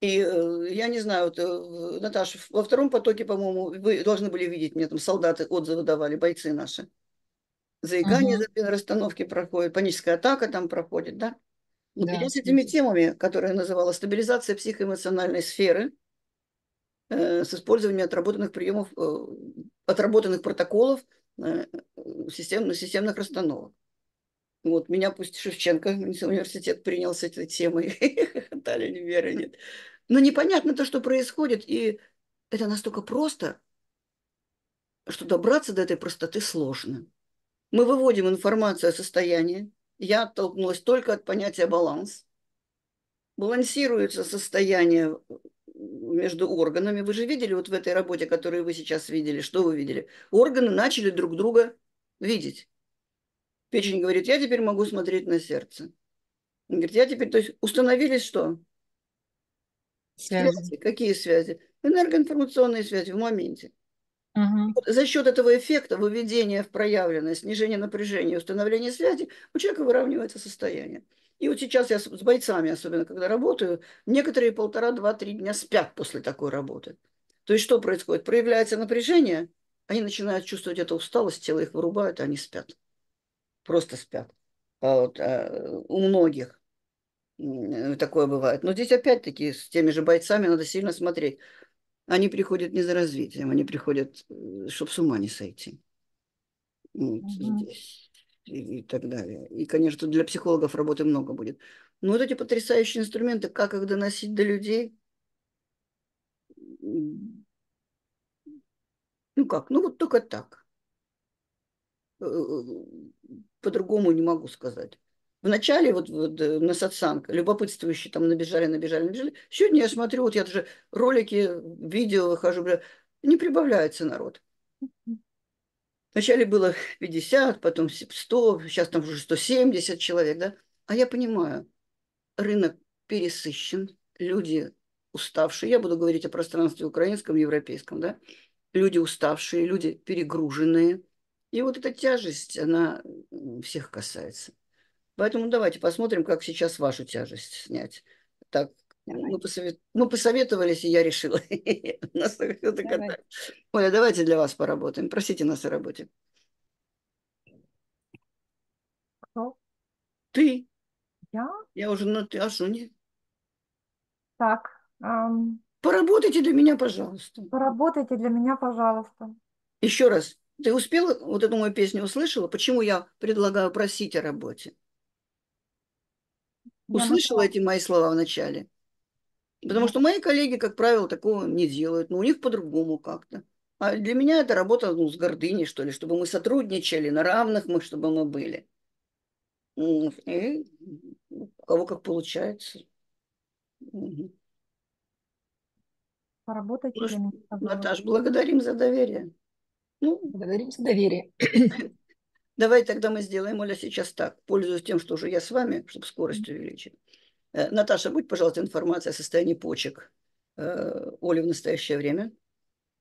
И э, я не знаю, вот, э, Наташа, во втором потоке, по-моему, вы должны были видеть, мне там солдаты отзывы давали, бойцы наши. Заикание Мгм. за расстановки проходит, паническая атака там проходит, да? Да, я с этими темами, которые я называла стабилизация психоэмоциональной сферы, с использованием отработанных приемов, э, отработанных протоколов э, систем, системных расстановок. Вот, меня пусть Шевченко университет принял с этой темой, хохотали, не веры нет. Но непонятно то, что происходит, и это настолько просто, что добраться до этой простоты сложно. Мы выводим информацию о состоянии, я оттолкнулась только от понятия баланс. Балансируется состояние между органами. Вы же видели вот в этой работе, которую вы сейчас видели, что вы видели? Органы начали друг друга видеть. Печень говорит, я теперь могу смотреть на сердце. Он говорит, я теперь, то есть установились что? Связи. связи. Какие связи? Энергоинформационные связи в моменте. Мгм. Вот За счет этого эффекта выведения в проявленное, снижения напряжения, установления связи, у человека выравнивается состояние. И вот сейчас я с бойцами, особенно когда работаю, некоторые полтора, два, три дня спят после такой работы. То есть что происходит? Проявляется напряжение, они начинают чувствовать эту усталость, тело их вырубает, и они спят. Просто спят. А вот, а, у многих такое бывает. Но здесь опять-таки с теми же бойцами надо сильно смотреть. Они приходят не за развитием, они приходят, чтобы с ума не сойти. Вот Мгм. здесь и, и так далее. И, конечно, для психологов работы много будет. Но вот эти потрясающие инструменты, как их доносить до людей, ну как, ну вот только так. Э, По-другому не могу сказать. Вначале вот, вот э, на сатсанг любопытствующие там набежали, набежали, набежали. Сегодня я смотрю, вот я даже ролики, видео выхожу, не прибавляется народ. Вначале было 50, потом 100, сейчас там уже 170 человек, да? А я понимаю, рынок пересыщен, люди уставшие. Я буду говорить о пространстве украинском, европейском, да? Люди уставшие, люди перегруженные. И вот эта тяжесть, она всех касается. Поэтому давайте посмотрим, как сейчас вашу тяжесть снять. Так, мы, посовет... мы посоветовались, и я решила. У нас Давай. Оля, давайте для вас поработаем. Просите нас о работе. Кто? Ты. Я? Я уже на ты. А что не? Так, ам, Поработайте для меня, пожалуйста. поработайте для меня, пожалуйста. Еще раз. Ты успела вот эту мою песню услышала? Почему я предлагаю просить о работе? Я Услышала нашла. эти мои слова в начале? Потому что мои коллеги, как правило, такого не делают. Но у них по-другому как-то. А для меня это работа ну, с гордыней, что ли, чтобы мы сотрудничали, на равных мы, чтобы мы были. И у кого как получается. Мгм. Поработайте Ну. Наташ, благодарим за доверие. Ну, Благодарим за доверие. давай тогда мы сделаем, Оля, сейчас так. Пользуясь тем, что уже я с вами, чтобы скорость увеличить. Э, Наташа, будь, пожалуйста, информация о состоянии почек э, Оли в настоящее время.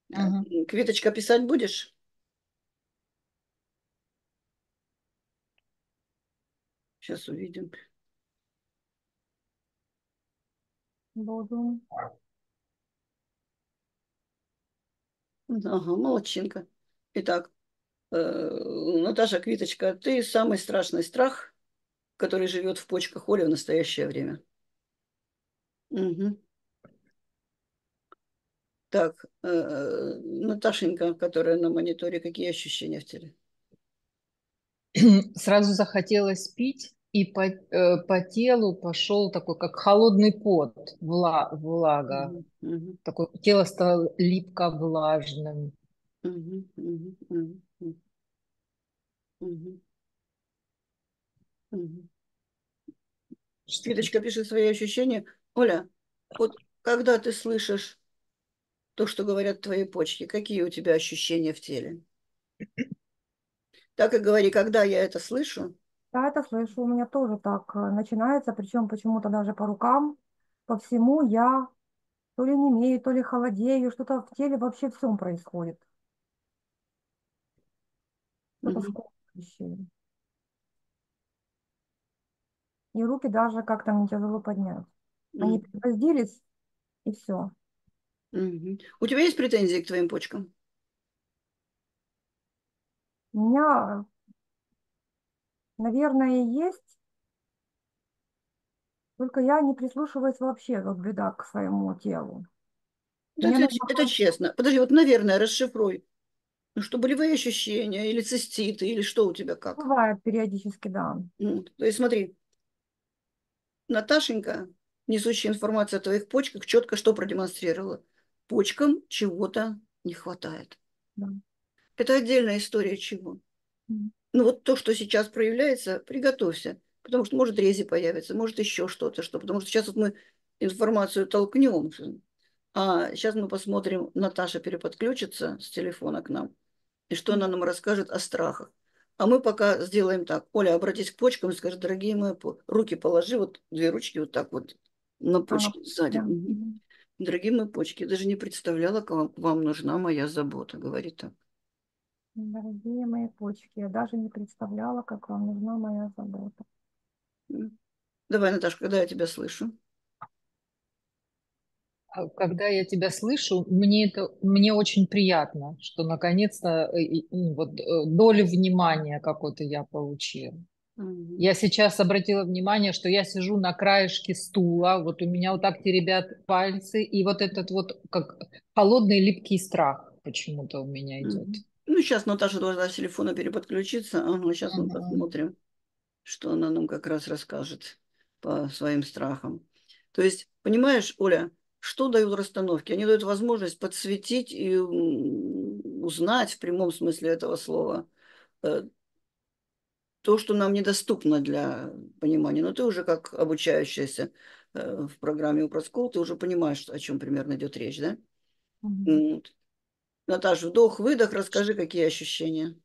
Мгм. Квиточка, писать будешь? Сейчас увидим. Буду. Ага, молодчинка. Итак, Наташа Квиточка, ты самый страшный страх, который живет в почках Оли в настоящее время. Мгм. Так, э, Наташенька, которая на мониторе, какие ощущения в теле? Сразу захотелось пить, и по, э, по телу пошел такой, как холодный пот, вла, влага. Мгм, мгм, Такое тело стало липко влажным. мгм, мгм, мгм, Квиточка пишет свои ощущения. Оля, вот когда ты слышишь то, что говорят твои почки, какие у тебя ощущения в теле? Так и говори, когда я это слышу, Да, это слышу. У меня тоже так э, начинается, причем почему-то даже по рукам, по всему я то ли немею, то ли холодею, что-то в теле вообще всем происходит. Что-то Мгм. И руки даже как-то мне тяжело поднять. Они пригвоздились, и все. Мгм. У тебя есть претензии к твоим почкам? У меня, наверное, есть, только я не прислушиваюсь вообще, вот беда, к своему телу. Да это, нужно это честно. Подожди, вот, наверное, расшифруй. Ну, что болевые ощущения, или циститы, или что у тебя как? Бывает периодически, да. Ну, то есть смотри, Наташенька, несущая информацию о твоих почках, четко что продемонстрировала? Почкам чего-то не хватает. Да. Это отдельная история чего. Мгм. Ну вот то, что сейчас проявляется, приготовься. Потому что может рези появится, может еще что-то, что. Потому что сейчас вот мы информацию толкнем, а сейчас мы посмотрим, Наташа переподключится с телефона к нам, и что она нам расскажет о страхах. А мы пока сделаем так. Оля, обратись к почкам и скажи, дорогие мои, руки положи, вот две ручки вот так вот на почки а, сзади. Да. Дорогие мои почки, я даже не представляла, как вам нужна моя забота, говорит так. Дорогие мои почки, я даже не представляла, как вам нужна моя забота. Давай, Наташа, когда я тебя слышу? А когда я тебя слышу, мне это мне очень приятно, что наконец-то э, вот э, долю внимания какой-то я получила. Я сейчас обратила внимание, что я сижу на краешке стула, вот у меня вот так теребят пальцы, и вот этот вот как холодный липкий страх почему-то у меня идет. Ну, сейчас Наташа должна с телефона переподключиться. Ага, сейчас ага. мы посмотрим, что она нам как раз расскажет по своим страхам. То есть, понимаешь, Оля, что дают расстановки? Они дают возможность подсветить и узнать в прямом смысле этого слова э, то, что нам недоступно для понимания. Но ты уже как обучающаяся э, в программе Упроскол, ты уже понимаешь, о чем примерно идет речь, да? Угу. Вот. Наташа, вдох-выдох, расскажи, какие ощущения.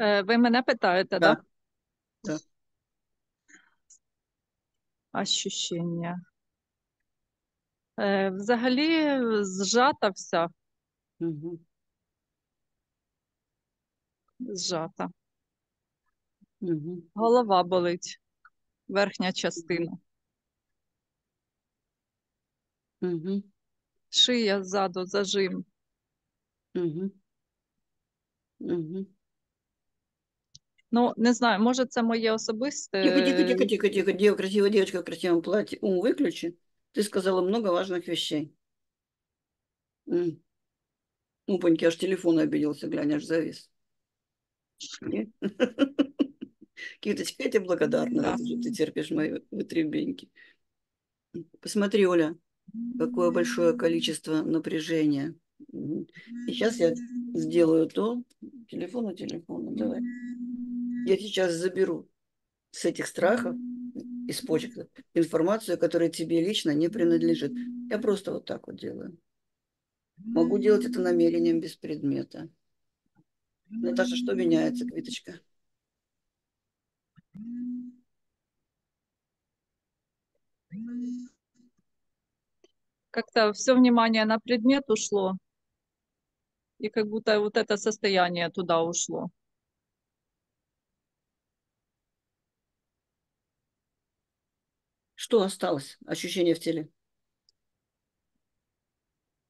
Э, ви мене питаєте, да? Да. Ощущення. Е, Взагалі зжата вся. Угу. Зжата. Угу. Голова болить, верхня частина. Угу. Шия ззаду, зажим. Угу. Угу. Ну, не знаю, може, це моє особисте. Тихо, тихо, тихо, тихо, тихо. Дев, красивая девочка в красивом платье. Ум выключи. Ты сказала много важных вещей. М. Упаньки, аж телефон обиделся, глянь, аж завис. Киточка, я тебе благодарна, Да. что ты терпишь мои вытребеньки. Посмотри, Оля, какое большое количество напряжения. И сейчас я сделаю то. Телефону, телефону, давай. Я сейчас заберу с этих страхов, из почек, информацию, которая тебе лично не принадлежит. Я просто вот так вот делаю. Могу делать это намерением без предмета. Наташа, что меняется, Квиточка? Как-то все внимание на предмет ушло. И как будто вот это состояние туда ушло. Что осталось? Ощущение в теле?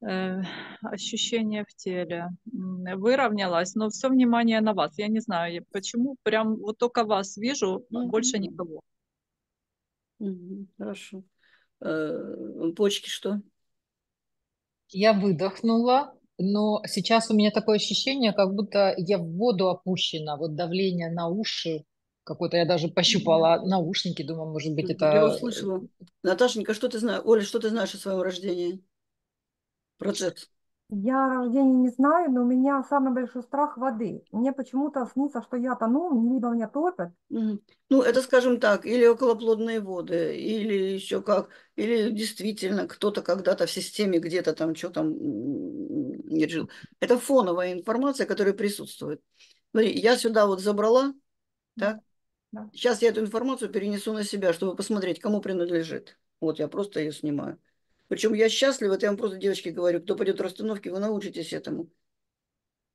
Э, ощущение в теле. Выровнялась, но все внимание на вас. Я не знаю, почему. Прям вот только вас вижу, а больше никого. Хорошо. Э, Почки что? Я выдохнула, но сейчас у меня такое ощущение, как будто я в воду опущена, вот давление на уши какое-то, я даже пощупала наушники, думаю, может быть, Я это... услышала. Наташенька, что ты знаешь? Оля, что ты знаешь о своем рождении? Процесс. Я о рождении не знаю, но у меня самый большой страх воды. Мне почему-то снится, что я тону, либо меня топят. Ну, это, скажем так, или околоплодные воды, или еще как, или действительно кто-то когда-то в системе где-то там что там не жил. Это фоновая информация, которая присутствует. Смотри, я сюда вот забрала, так? Сейчас я эту информацию перенесу на себя, чтобы посмотреть, кому принадлежит. Вот я просто ее снимаю. Причем я счастлива, это я вам просто, девочки, говорю, кто пойдет в расстановки, вы научитесь этому.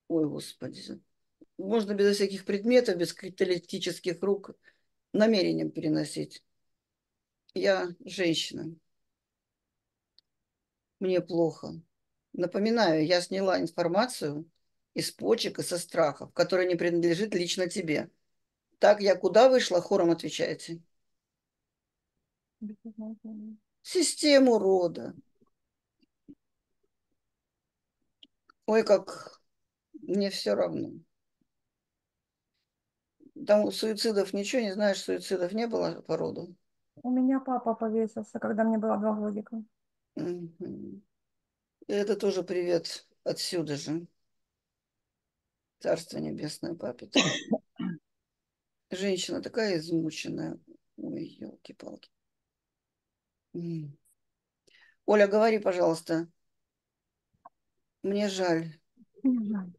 Ой, Господи. Можно без всяких предметов, без каталитических рук намерением переносить. Я женщина. Мне плохо. Напоминаю, я сняла информацию из почек и со страхов, которая не принадлежит лично тебе. Так, я куда вышла, хором отвечаете? Систему рода. Ой, как мне все равно. Там суицидов ничего не знаешь, суицидов не было по роду. У меня папа повесился, когда мне было два годика. И это тоже привет отсюда же. Царство небесное, папе. Женщина такая измученная. Ой, елки-палки. Оля, говори, пожалуйста. Мне жаль. Мне жаль.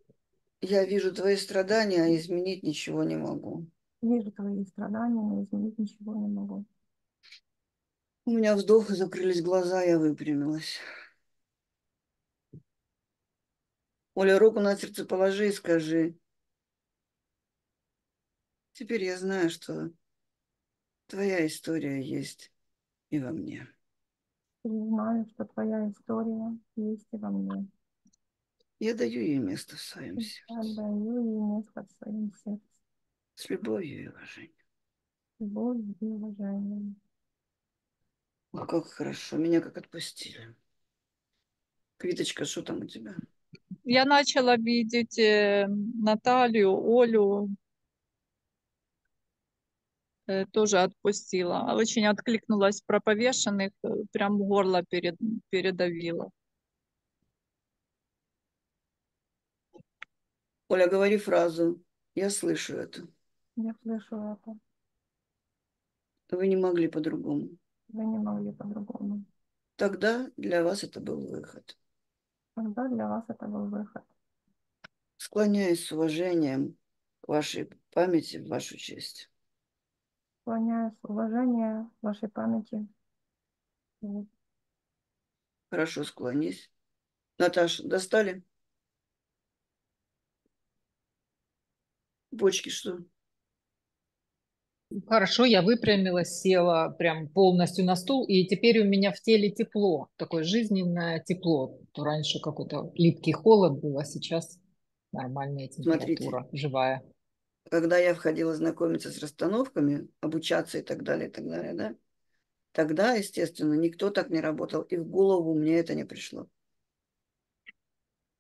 Я вижу твои страдания, а изменить ничего не могу. Вижу твои страдания, но изменить ничего не могу. У меня вздох, закрылись глаза, я выпрямилась. Оля, руку на сердце положи и скажи. Теперь я знаю, что твоя история есть и во мне. Я знаю, что твоя история есть и во мне. Я даю ей место в своем Я сердце. даю ей место в своем сердце. С любовью и уважением. Любовью и уважением. Ох, как хорошо, меня как отпустили. Квиточка, что там у тебя? Я начала видеть э, Наталью, Олю, тоже отпустила. Очень откликнулась про повешенных, э, прям горло перед, передавило. Оля, говори фразу. Я слышу это. Я слышу это. Вы не могли по-другому. Вы не могли по-другому. Тогда для вас это был выход. Тогда для вас это был выход. Склоняюсь с уважением к вашей памяти, в вашу честь. Склоняюсь уважение вашей памяти. Вот. Хорошо, склонись. Наташа, достали? Почки что? Хорошо, я выпрямилась, села прям полностью на стул, и теперь у меня в теле тепло, такое жизненное тепло. То раньше какой-то липкий холод был, а сейчас нормальная температура, Смотрите. живая. Когда я входила знакомиться с расстановками, обучаться и так далее, и так далее, да, тогда, естественно, никто так не работал, и в голову мне это не пришло.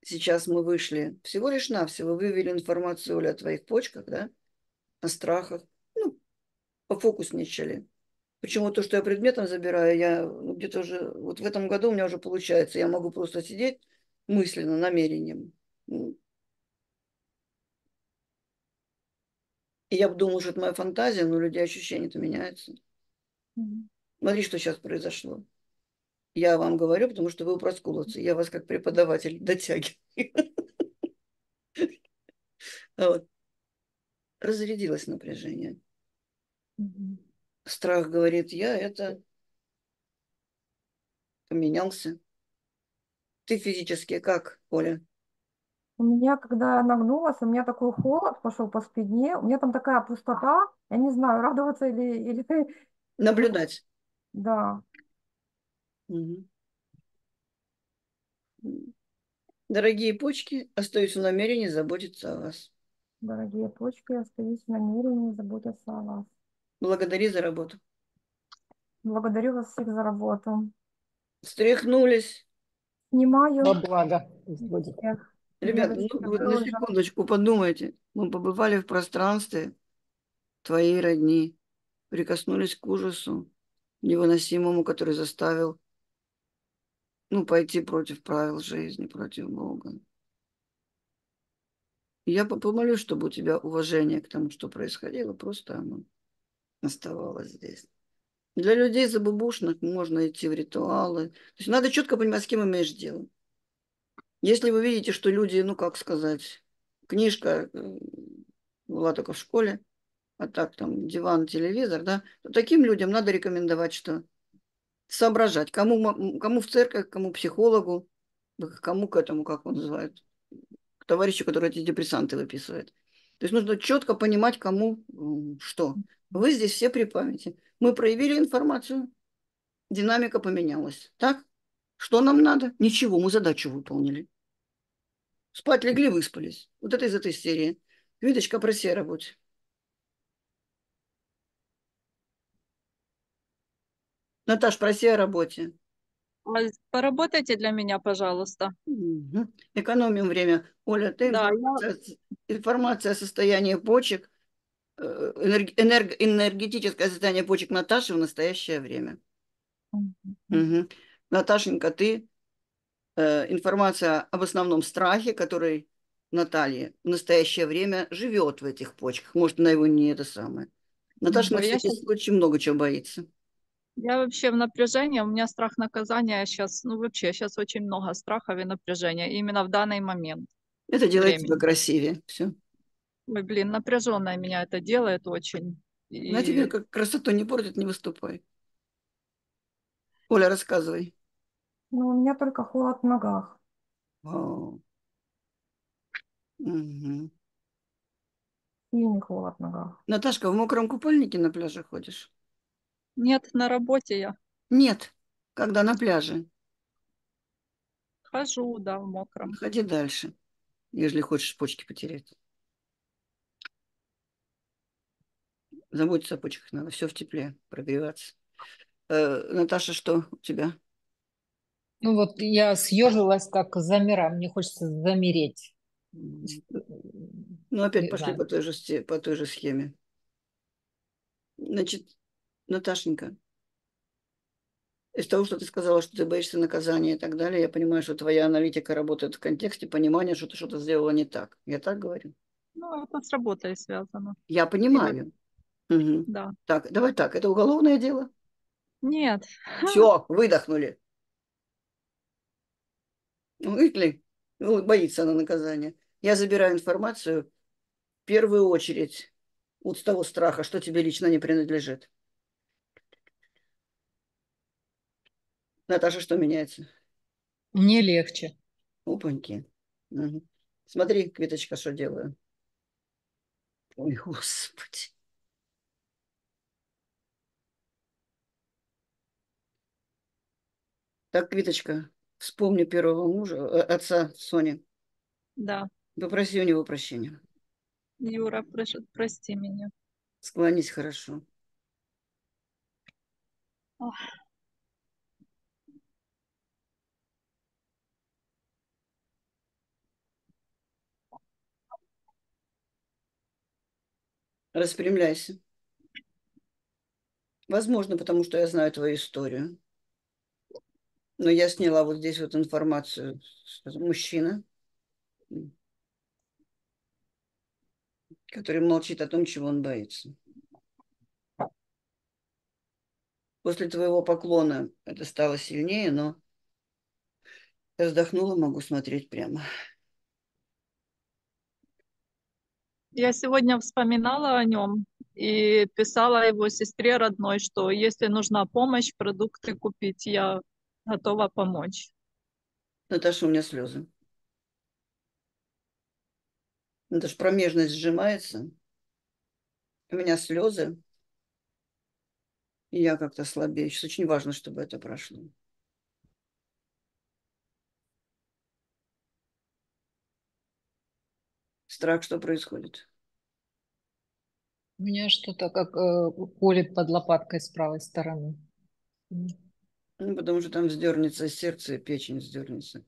Сейчас мы вышли, всего лишь навсего вывели информацию Оля, о твоих почках, да, о страхах, ну, пофокусничали. Почему то, что я предметом забираю, я ну, где-то уже, вот в этом году у меня уже получается, я могу просто сидеть мысленно, намерением. Ну, И я бы думала, что это моя фантазия, но у людей ощущения-то меняются. Мгм. Смотри, что сейчас произошло. Я вам говорю, потому что вы проскуловцы. Я вас как преподаватель дотягиваю. Вот. Разрядилось напряжение. Мгм. Страх говорит, я это поменялся. Ты физически как, Оля? У меня, когда я нагнулась, у меня такой холод пошел по спине, у меня там такая пустота, я не знаю, радоваться или, или... Наблюдать. Да, Мгм. Дорогие почки, остаюсь в намерении заботиться о вас. дорогие почки, остаюсь в намерении заботиться о вас. Благодари за работу. Благодарю вас всех за работу. Встряхнулись. Снимаю Во благо. всех. Ребят, Девочки, ну, вот на секундочку подумайте. Мы побывали в пространстве твоей родни, прикоснулись к ужасу невыносимому, который заставил ну, пойти против правил жизни, против Бога. И Я по- помолюсь, чтобы у тебя уважение к тому, что происходило, просто оно оставалось здесь. Для людей забубушных можно идти в ритуалы. То есть надо четко понимать, с кем имеешь дело. Если вы видите, что люди, ну как сказать, книжка э, была только в школе, а так там диван, телевизор, да, то таким людям надо рекомендовать, что соображать, кому, кому в церковь, кому психологу, кому к этому, как он называет, к товарищу, который эти депрессанты выписывает. То есть нужно четко понимать, кому что. Вы здесь все при памяти. Мы проявили информацию, динамика поменялась. Так? Что нам надо? Ничего, мы задачу выполнили. Спать легли, выспались. Вот это из этой серии. Виточка, проси о работе. Наташ, проси о работе. А Поработайте для меня, пожалуйста. Мгм. Экономим время. Оля, ты Да, я- информация, информация о состоянии почек, э, энерг- энерг- энергетическое состояние почек Наташи в настоящее время. Мгм. Наташенька, ты э, информация об основном страхе, который Натальи в настоящее время живет в этих почках. Может, она его не это самое. Наташа на Я всякий щас- случай много чего боится. Я вообще в напряжении, у меня страх наказания сейчас, ну вообще сейчас очень много страхов и напряжения именно в данный момент. Это делает тебя красивее. Все. Ой, блин, напряженное меня это делает очень. На тебе И как красоту не портит, не выступай. Оля, рассказывай. Ну, у меня только холод в ногах. Вау. Мгм. Сильный холод в ногах. Наташка, в мокром купальнике на пляже ходишь? нет, на работе я Нет. Когда на пляже? хожу, да, в мокром. Ходи дальше, если хочешь почки потерять. Заботиться о почках надо, все в тепле, прогреваться. Э, Наташа, что у тебя? Ну вот я съежилась, как замира, мне хочется замереть. Ну, опять Не пошли знаю. по той, же, по той же схеме. Значит, Наташенька, из того, что ты сказала, что ты боишься наказания и так далее, я понимаю, что твоя аналитика работает в контексте понимания, что ты что-то сделала не так. Я так говорю? Ну, это с работой связано. Я понимаю. Мгм. Да. Так, давай так, это уголовное дело? Нет. Все, выдохнули. Ну, видите ли, ну, боится она наказания. Я забираю информацию в первую очередь вот с того страха, что тебе лично не принадлежит. Наташа, что меняется? Мне легче. Опаньки. Мгм. Смотри, Квиточка, что делаю. Ой, господи. Так, Квиточка, вспомни первого мужа, э, отца Сони. Да. Попроси у него прощения. Юра, прошу, прости меня. Склонись хорошо. Ох. Распрямляйся. Возможно, потому что я знаю твою историю. Но я сняла вот здесь вот информацию. Мужчина, который молчит о том, чего он боится. После твоего поклона это стало сильнее, но я вздохнула, могу смотреть прямо. Я сегодня вспоминала о нем и писала его сестре родной, что если нужна помощь, продукты купить, я готова помочь. Наташа, у меня слезы. Наташа, промежность сжимается. У меня слезы. И я как-то слабее. Сейчас очень важно, чтобы это прошло. Страх, что происходит? У меня что-то как э, колет под лопаткой с правой стороны. Ну, потому что там вздернется сердце, и печень вздернется.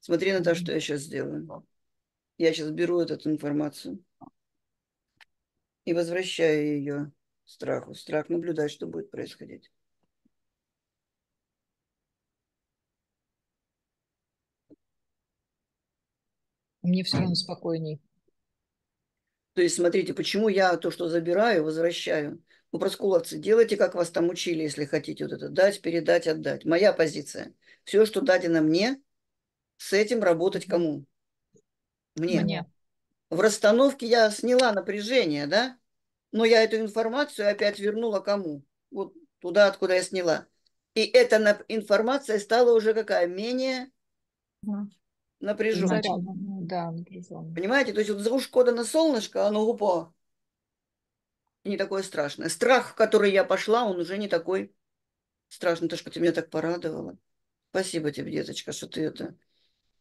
Смотри на то, что я сейчас сделаю. Я сейчас беру эту информацию и возвращаю ее страху. Страх наблюдать, что будет происходить. Мне все равно спокойней. То есть, смотрите, почему я то, что забираю, возвращаю. Ну, проскуловцы, делайте, как вас там учили, если хотите вот это. Дать, передать, отдать. Моя позиция. Все, что дадено мне, с этим работать кому? Мне. Мне. В расстановке я сняла напряжение, да? Но я эту информацию опять вернула кому? Вот туда, откуда я сняла. И эта информация стала уже какая? Менее напряженной. Заряженная, Да, напряженная. Понимаете? То есть вот за ушко на солнышко, оно упало. Не такое страшное. Страх, в который я пошла, он уже не такой страшный. Ташка, ты меня так порадовала. Спасибо тебе, деточка, что ты это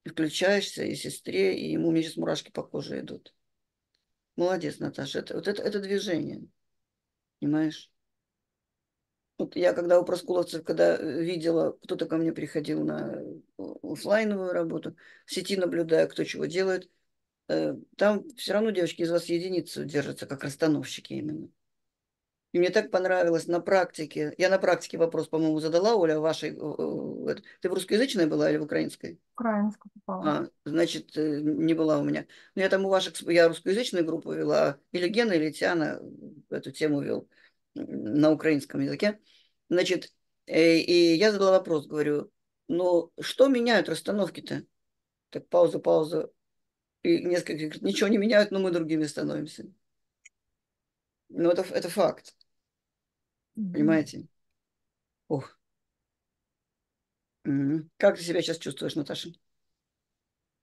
включаешься и сестре, и ему мне сейчас мурашки по коже идут. Молодец, Наташа. Это, вот это, это движение. Понимаешь? Вот я когда у проскуловцев, когда э, видела, кто-то ко мне приходил на офлайновую работу, в сети наблюдая, кто чего делает, э, там все равно девочки из вас единицы держатся, как расстановщики именно. И мне так понравилось на практике. Я на практике вопрос, по-моему, задала, Оля, вашей э, это- Ты в русскоязычной была или в украинской? Украинскую попала. А, значит, э, не была у меня. Но я там у ваших, я русскоязычную группу вела, или Гена, или Тиана эту тему вел на украинском языке. Значит, э, и я задала вопрос, говорю, ну, что меняют расстановки-то? Так, пауза, пауза. И несколько ничего не меняют, но мы другими становимся. Ну, это, это факт, понимаете? Ох. Мгм. Как ты себя сейчас чувствуешь, Наташа?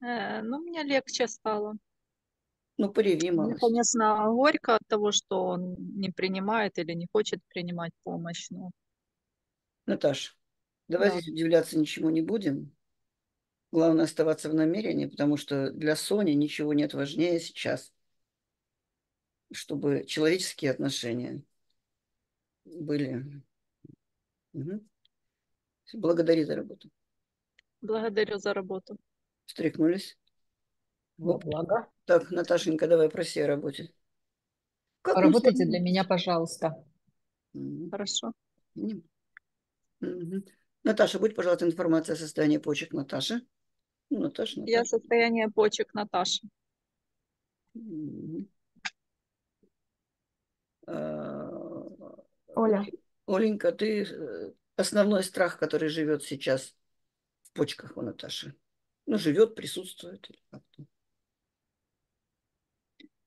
Э, ну, мне легче стало. Ну, пореви, Мне, конечно, горько от того, что он не принимает или не хочет принимать помощь, но Наташ, давай да. здесь удивляться ничему не будем. Главное оставаться в намерении, потому что для Сони ничего нет важнее сейчас, чтобы человеческие отношения были. Мгм. Благодари за работу. Благодарю за работу. Встряхнулись. Во благо. Так, Наташенька, давай проси о работе. Как сложился? для меня, пожалуйста. Мгм. Хорошо. Мгм. Наташа, будь, пожалуйста, информация о состоянии почек Наташи. Ну, Наташа, Я Наташа. состояние почек Наташи. А, Оля. Оленька, ты э, основной страх, который живет сейчас в почках у Наташи. Ну, живет, присутствует. или как-то.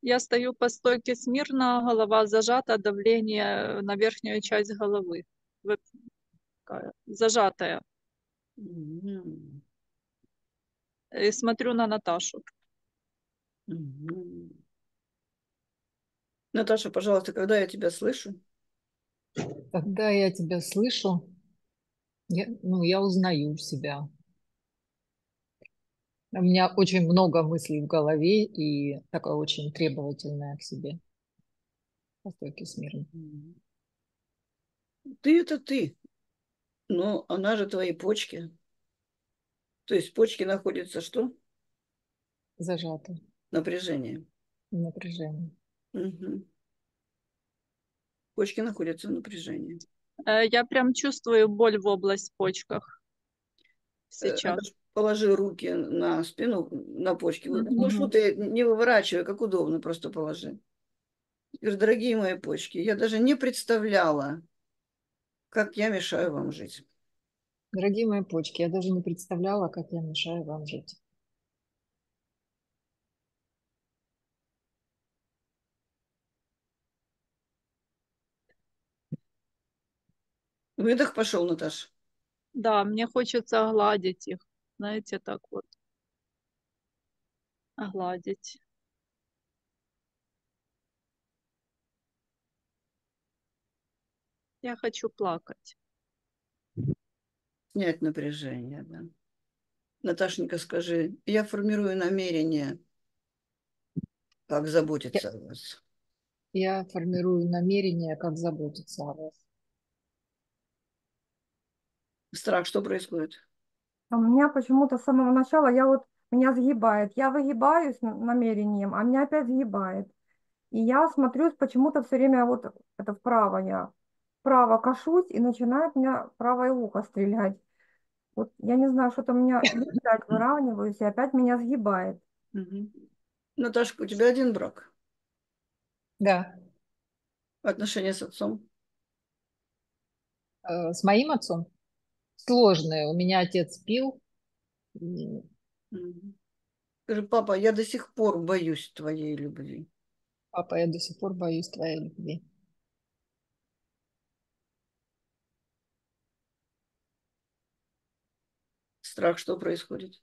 Я стою по стойке смирно, голова зажата, давление на верхнюю часть головы. Зажатая. И смотрю на Наташу. Наташа, пожалуйста, когда я тебя слышу, Когда я тебя слышу, я, ну, я узнаю себя. У меня очень много мыслей в голове и такое очень требовательное к себе. По стойке смирно. Ты это ты, но она же твои почки. То есть в почке находится что? Зажато. Напряжение. Напряжение. Мгм. Почки находятся в напряжении. Э, Я прям чувствую боль в область почках Э, сейчас. Наташ, Положи руки на спину, на почки. Вот, Мгм. Ну, что ты не выворачивай, как удобно, просто положи. Говорю, дорогие мои почки, я даже не представляла, как я мешаю вам жить. Дорогие мои почки, я даже не представляла, как я мешаю вам жить. Выдох пошел, Наташ. Да, мне хочется огладить их. Знаете, так вот. Огладить. Я хочу плакать. Снять напряжение, да. Наташенька, скажи, я формирую намерение, как заботиться о вас. Я формирую намерение, как заботиться о вас. Страх, что происходит? А у меня почему-то с самого начала я вот меня сгибает. Я выгибаюсь намерением, а меня опять сгибает. И я смотрю почему-то все время вот это вправо я вправо кашусь и начинает меня правое ухо стрелять. Вот я не знаю, что-то у меня опять выравниваюсь, и опять меня сгибает. Мгм. Наташка, у тебя один брак. Да. Отношения с отцом. Э, С моим отцом сложные. У меня отец пил. Скажи, папа, я до сих пор боюсь твоей любви. Папа, я до сих пор боюсь твоей любви. Страх, что происходит?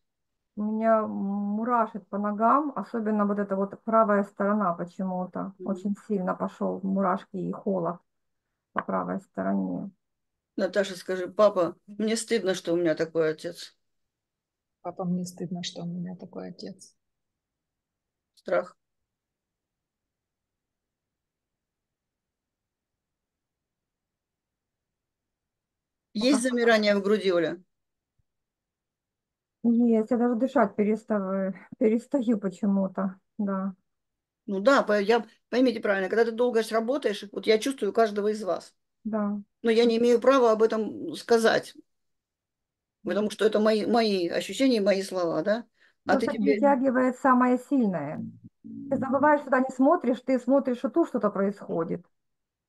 У меня мурашит по ногам, особенно вот эта вот правая сторона почему-то. Очень сильно пошел мурашки и холод по правой стороне. Наташа, скажи, папа, мне стыдно, что у меня такой отец. Папа, мне стыдно, что у меня такой отец. Страх. Есть замирание в груди, Оля? Есть, я даже дышать перестаю, перестаю почему-то, да. Ну да, я, поймите правильно, когда ты долго работаешь, вот я чувствую каждого из вас, Да. но я не имею права об этом сказать. Потому что это мои, мои ощущения, мои слова, да? А ты Просто теперь... притягивает самое сильное. Ты забываешь, сюда не смотришь, ты смотришь, что тут что-то происходит.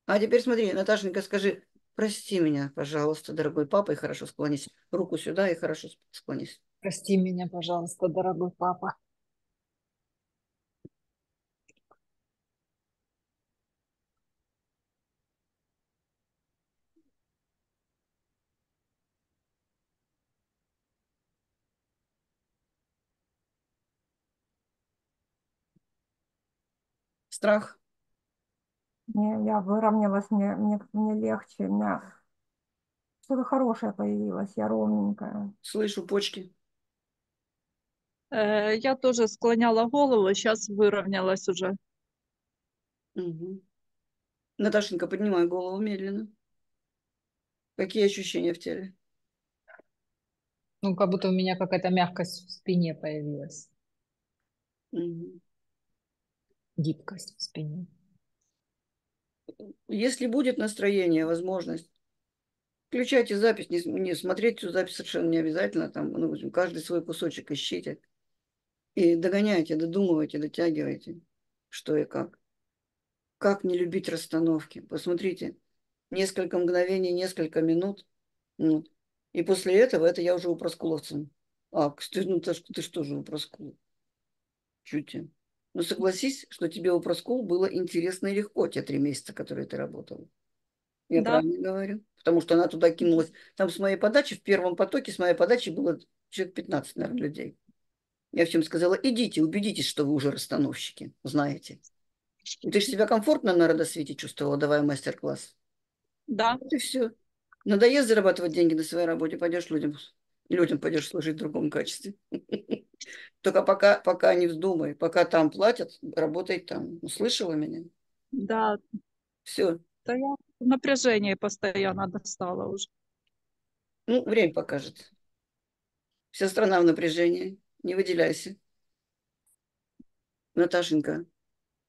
А теперь смотри, Наташенька, скажи, прости меня, пожалуйста, дорогой папа, и хорошо склонись. Руку сюда и хорошо склонись. Прости меня, пожалуйста, дорогой папа. Страх. Не, я выровнялась, мне, мне, мне легче, меня что-то хорошее появилось, я ровненькая. Слышу почки. Э, Я тоже склоняла голову, сейчас выровнялась уже. Угу. Наташенька, поднимай голову медленно. Какие ощущения в теле? Ну, как будто у меня какая-то мягкость в спине появилась. Угу. Гибкость в спине. Если будет настроение, возможность, включайте запись, не, не смотреть всю запись совершенно не обязательно, там, ну, каждый свой кусочек ищите. И догоняйте, додумывайте, дотягивайте, что и как. Как не любить расстановки? Посмотрите, несколько мгновений, несколько минут. Ну, и после этого, это я уже у проскуловцем. А, ну, ты, ты что же у проскул? Чуть. Ну, согласись, что тебе у проскул было интересно и легко те три месяца, которые ты работала. Я Да. правильно говорю? Потому что она туда кинулась. Там с моей подачи, в первом потоке с моей подачи было человек 15, наверное, людей. Я всем сказала, идите, убедитесь, что вы уже расстановщики, знаете. И ты же себя комфортно на родосвете чувствовала, давая мастер-класс? Да. Вот и все. Надоест зарабатывать деньги на своей работе, пойдешь людям, людям пойдешь служить в другом качестве. Только пока, пока не вздумай, пока там платят, работай там. Услышала меня? Да, Все. да я в напряжении постоянно достала уже. Ну, время покажет. Вся страна в напряжении. Не выделяйся. Наташенька,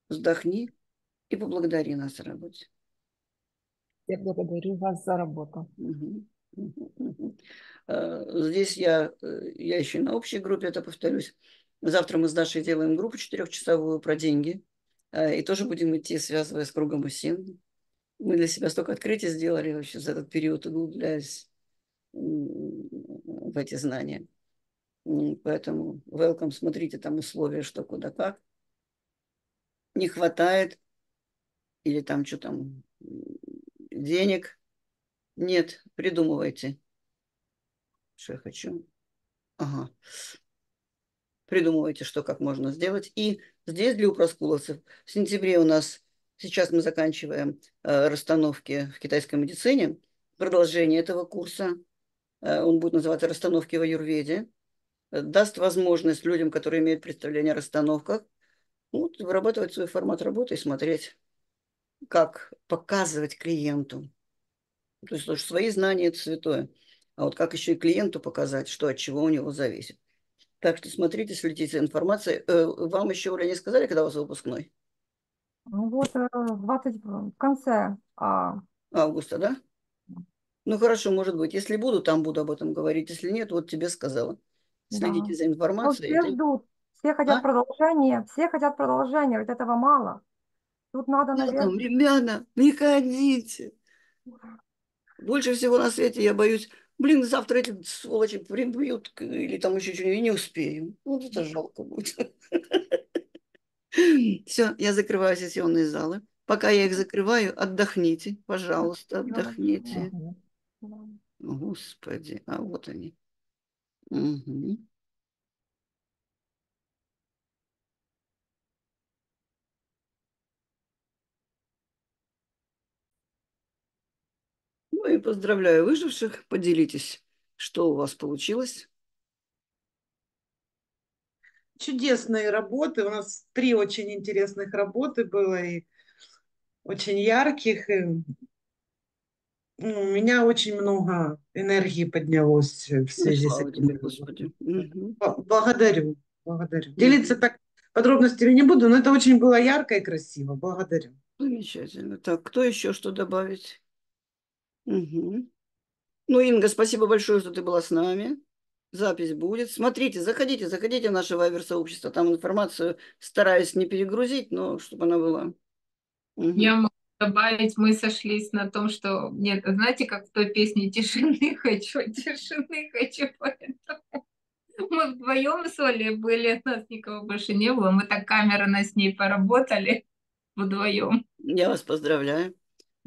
вздохни и поблагодари нас за работе. Я благодарю вас за работу. Мгм. Э, Здесь я, э, я еще на общей группе это повторюсь. Завтра мы с Дашей делаем группу четырехчасовую про деньги. Э, И тоже будем идти, связывая с кругом УСИН. Мы для себя столько открытий сделали вообще за этот период, углубляясь в эти знания. Поэтому welcome, смотрите там условия, что куда как. Не хватает или там что там денег. Нет, придумывайте. Что я хочу? Ага. Придумывайте, что как можно сделать. И здесь для упроскуловцев в сентябре у нас, сейчас мы заканчиваем э, расстановки в китайской медицине. Продолжение этого курса, э, он будет называться «Расстановки в аюрведе», э, даст возможность людям, которые имеют представление о расстановках, вот, вырабатывать свой формат работы и смотреть, как показывать клиенту. То есть, свои знания – это святое. А вот как еще и клиенту показать, что от чего у него зависит. Так что смотрите, следите за информацией. Э, Вам еще, Оля, не сказали, когда у вас выпускной? Ну вот, э, 20 в конце а, Августа, да? Ну хорошо, может быть. Если буду, там буду об этом говорить. Если нет, вот тебе сказала. да. Следите за Ну, информацией. все ждут, все хотят А? продолжения, все хотят продолжения, ведь этого мало. Тут надо, Welcome, наверное, ребята, приходите. Больше всего на свете я боюсь, блин, завтра эти сволочи прибьют или там еще что-нибудь, и не успеем. Вот это жалко будет. Все, я закрываю сессионные залы. Пока я их закрываю, отдохните, пожалуйста, отдохните. Господи, а вот они. Мгм. И поздравляю выживших. Поделитесь, что у вас получилось. Чудесные работы. У нас три очень интересных работы было и очень ярких. И, ну, у меня очень много энергии поднялось в Ну, связи с этим. Благодарю, благодарю. Делиться так подробностями не буду, но это очень было ярко и красиво. Благодарю. Замечательно. Так, кто еще что добавить? Мгм. Ну, Инга, спасибо большое, что ты была с нами. Запись будет. Смотрите, заходите, заходите в наше вайбер-сообщество. Там информацию стараюсь не перегрузить, но чтобы она была. Угу. Я могу добавить, мы сошлись на том, что нет, знаете, как в той песне «Тишины хочу, тишины хочу», поэтому мы вдвоем с Олей были, нас никого больше не было, мы так камерно с ней поработали вдвоем. Я вас поздравляю.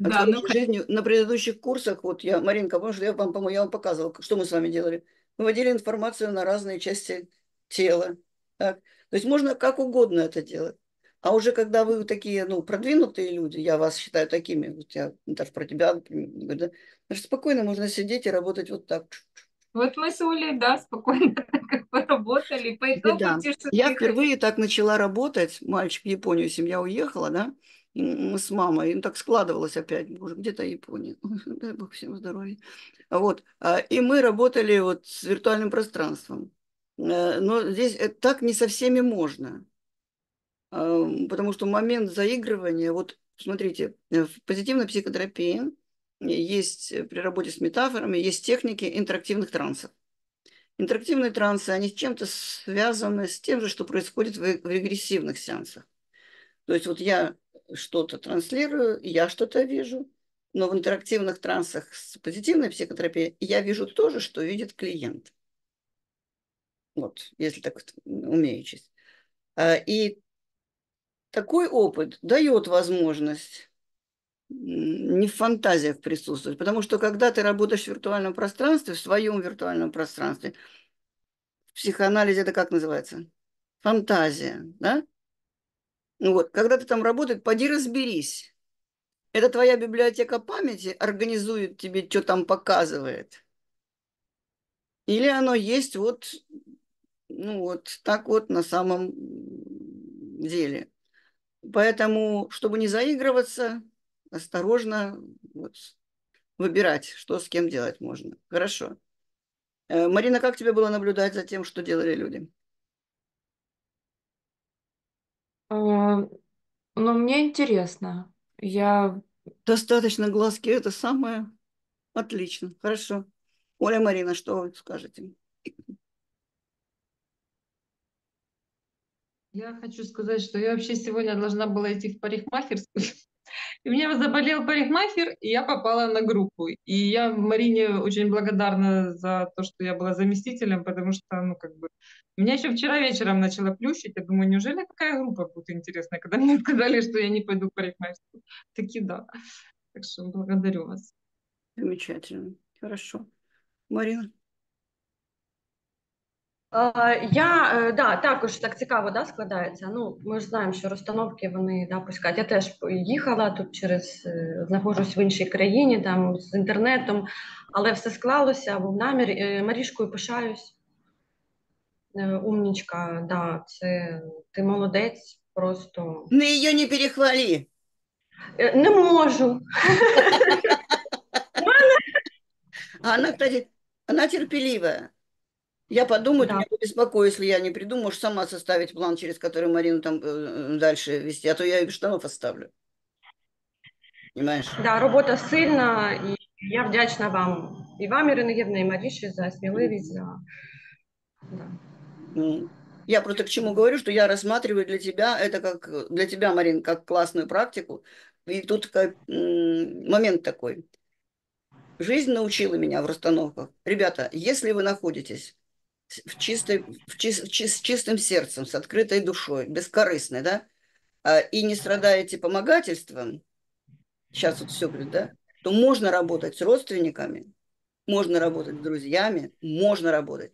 От Да, ну, жизни на предыдущих курсах, вот я, Маринка, помнишь, я вам, по-моему, я вам показывала, что мы с вами делали. Выводили информацию на разные части тела. Так? То есть можно как угодно это делать. А уже когда вы такие, ну, продвинутые люди, я вас считаю такими, вот я даже про тебя говорю, да, значит, спокойно можно сидеть и работать вот так. Вот мы с Олей, да, спокойно поработали, по итогу Да. тишины Я впервые так начала работать, мальчик в Японию, семья уехала, да, и мы с мамой, ну, так складывалось опять, боже, где-то Япония, дай бог всем здоровья. Вот, а, и мы работали вот с виртуальным пространством. Э, Но здесь так не со всеми можно, потому что момент заигрывания, вот смотрите, э, в позитивной психотерапии есть э, при работе с метафорами, есть техники интерактивных трансов. Интерактивные трансы, они с чем-то связаны с тем же, что происходит в регрессивных сеансах. То есть вот я что-то транслирую, я что-то вижу, но в интерактивных трансах с позитивной психотерапией я вижу то же, что видит клиент. Вот, если так умеючись. А, И такой опыт дает возможность не в фантазиях присутствовать, потому что когда ты работаешь в виртуальном пространстве, в своем виртуальном пространстве, в психоанализе это как называется? Фантазия, да? Ну вот, когда ты там работаешь, поди разберись. Это твоя библиотека памяти организует тебе, что там показывает. Или оно есть вот, ну вот так вот на самом деле. Поэтому, чтобы не заигрываться, осторожно вот, выбирать, что с кем делать можно. Хорошо. Э, Марина, как тебе было наблюдать за тем, что делали люди? А, Ну, мне интересно. Я Достаточно глазки, это самое отлично. Хорошо. Оля, Марина, что вы скажете? Я хочу сказать, что я вообще сегодня должна была идти в парикмахерскую. И у меня заболел парикмахер, и я попала на группу. И я Марине очень благодарна за то, что я была заместителем, потому что, ну, как бы, меня еще вчера вечером начала плющить. Я думаю, неужели какая группа будет интересная, когда мне сказали, что я не пойду в парикмахерскую. Таки да. Так что благодарю вас. Замечательно. Хорошо. Марина? Е, Я е, да, також так цікаво да, складається. Ну, ми ж знаємо, що розстановки вони да, пускають. Я теж їхала тут через е, знаходжусь в іншій країні, там з інтернетом, але все склалося, був намір. Марішкою пишаюсь. Умнічка, да, це ти молодець, просто Ну, ее не перехвали. Е, не можу. А она, кстати, она терпеливая. Я подумаю, Да. меня побеспокою, если я не приду, можешь сама составить план, через который Марину там э, дальше вести, а то я ее без штанов оставлю. Понимаешь? Да, робота сильна, і я вдячна вам і вам, Ірина Євна, і Маріші за сміливість. За... Да. Ну, Я просто к чему говорю, что я рассматриваю для тебя это как для тебя, Марин, как классную практику. И тут как, м, момент такой. Жизнь научила меня в расстановках. Ребята, если вы находитесь с- в чистой, в чис- в чис- с чистым сердцем, с открытой душой, бескорыстной, да, а, и не страдаете помогательством, сейчас вот все, да, то можно работать с родственниками, можно работать с друзьями, можно работать.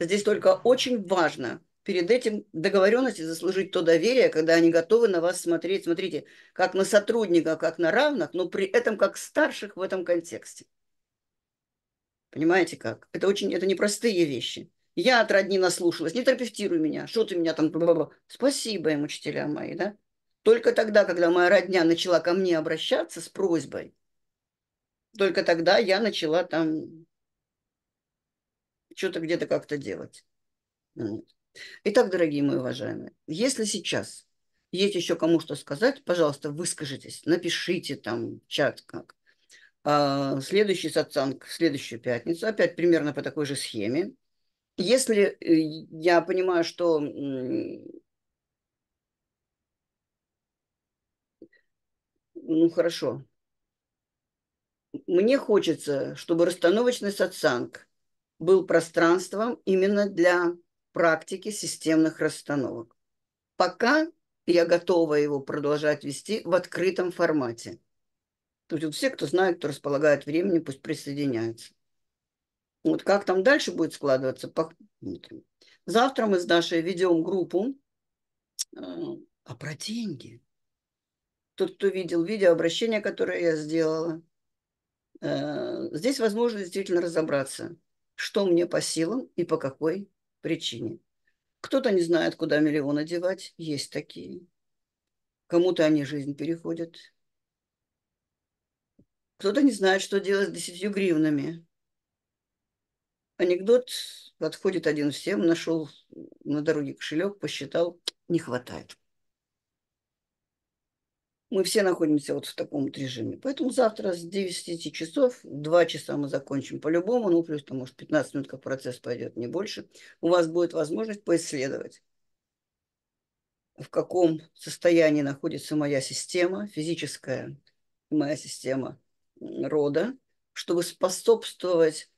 Здесь только очень важно перед этим договоренности заслужить то доверие, когда они готовы на вас смотреть, смотрите, как на сотрудника, как на равных, но при этом как старших в этом контексте. Понимаете как? Это очень, это непростые вещи. Я от родни наслушалась, не терапевтируй меня, что ты меня там... бла-бла-бла». Спасибо им, учителя мои, да? Только тогда, когда моя родня начала ко мне обращаться с просьбой, только тогда я начала там что-то где-то как-то делать. Вот. Итак, дорогие мои уважаемые, если сейчас есть еще кому что сказать, пожалуйста, выскажитесь, напишите там чат как. А следующий сатсанг следующую пятницу, опять примерно по такой же схеме. Если э, я понимаю, что ну хорошо, мне хочется, чтобы расстановочный сатсанг был пространством именно для практики системных расстановок. Пока я готова его продолжать вести в открытом формате. То есть вот все, кто знает, кто располагает временем, пусть присоединяются. Вот как там дальше будет складываться, посмотрим. Завтра мы с Дашей ведем группу э, а про деньги. Тот, кто видел видеообращение, которое я сделала, э, здесь возможно действительно разобраться, что мне по силам и по какой причине. Кто-то не знает, куда миллионы девать, есть такие. Кому-то они жизнь переходят. Кто-то не знает, что делать с десятью гривнами. Анекдот подходит один всем. Нашел на дороге кошелек, посчитал, не хватает. Мы все находимся вот в таком вот режиме. Поэтому завтра с 9 часов, 2 часа мы закончим по-любому, ну плюс там может 15 минут, как процесс пойдет, не больше. У вас будет возможность поисследовать, в каком состоянии находится моя система, физическая моя система рода, чтобы способствовать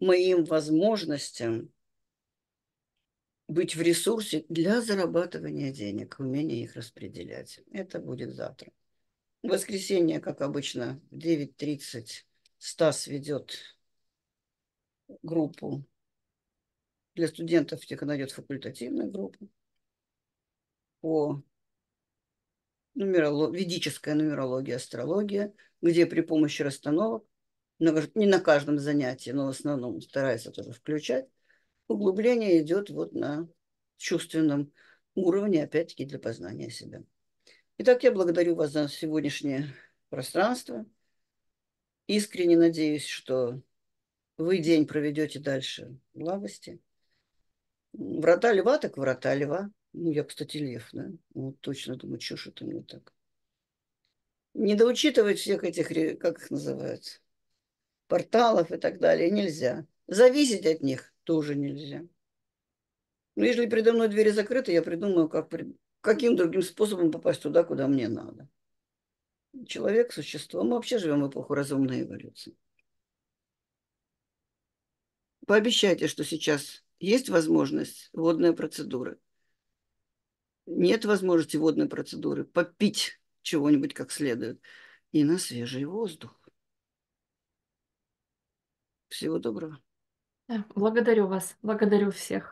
моим возможностям быть в ресурсе для зарабатывания денег, умения их распределять. Это будет завтра. В воскресенье, как обычно, в 9.30 Стас ведет группу для студентов, тех найдет факультативную группу по нумеролог... ведическая нумерология, астрология, где при помощи расстановок, не на каждом занятии, но в основном старается тоже включать, углубление идет вот на чувственном уровне, опять-таки, для познания себя. Итак, я благодарю вас за сегодняшнее пространство. Искренне надеюсь, что вы день проведете дальше в благости. Врата льва, так врата льва. Ну, я, кстати, лев, да? Вот точно думаю, что ж это мне так. Не доучитывать всех этих, как их называют, порталов и так далее нельзя. Зависеть от них тоже нельзя. Но если передо мной двери закрыты, я придумаю, как, каким другим способом попасть туда, куда мне надо. Человек – существо. Мы вообще живем в эпоху разумной эволюции. Пообещайте, что сейчас есть возможность водной процедуры. Нет возможности водной процедуры. Попить чего-нибудь как следует. И на свежий воздух. Всего доброго. Благодарю вас, благодарю всех.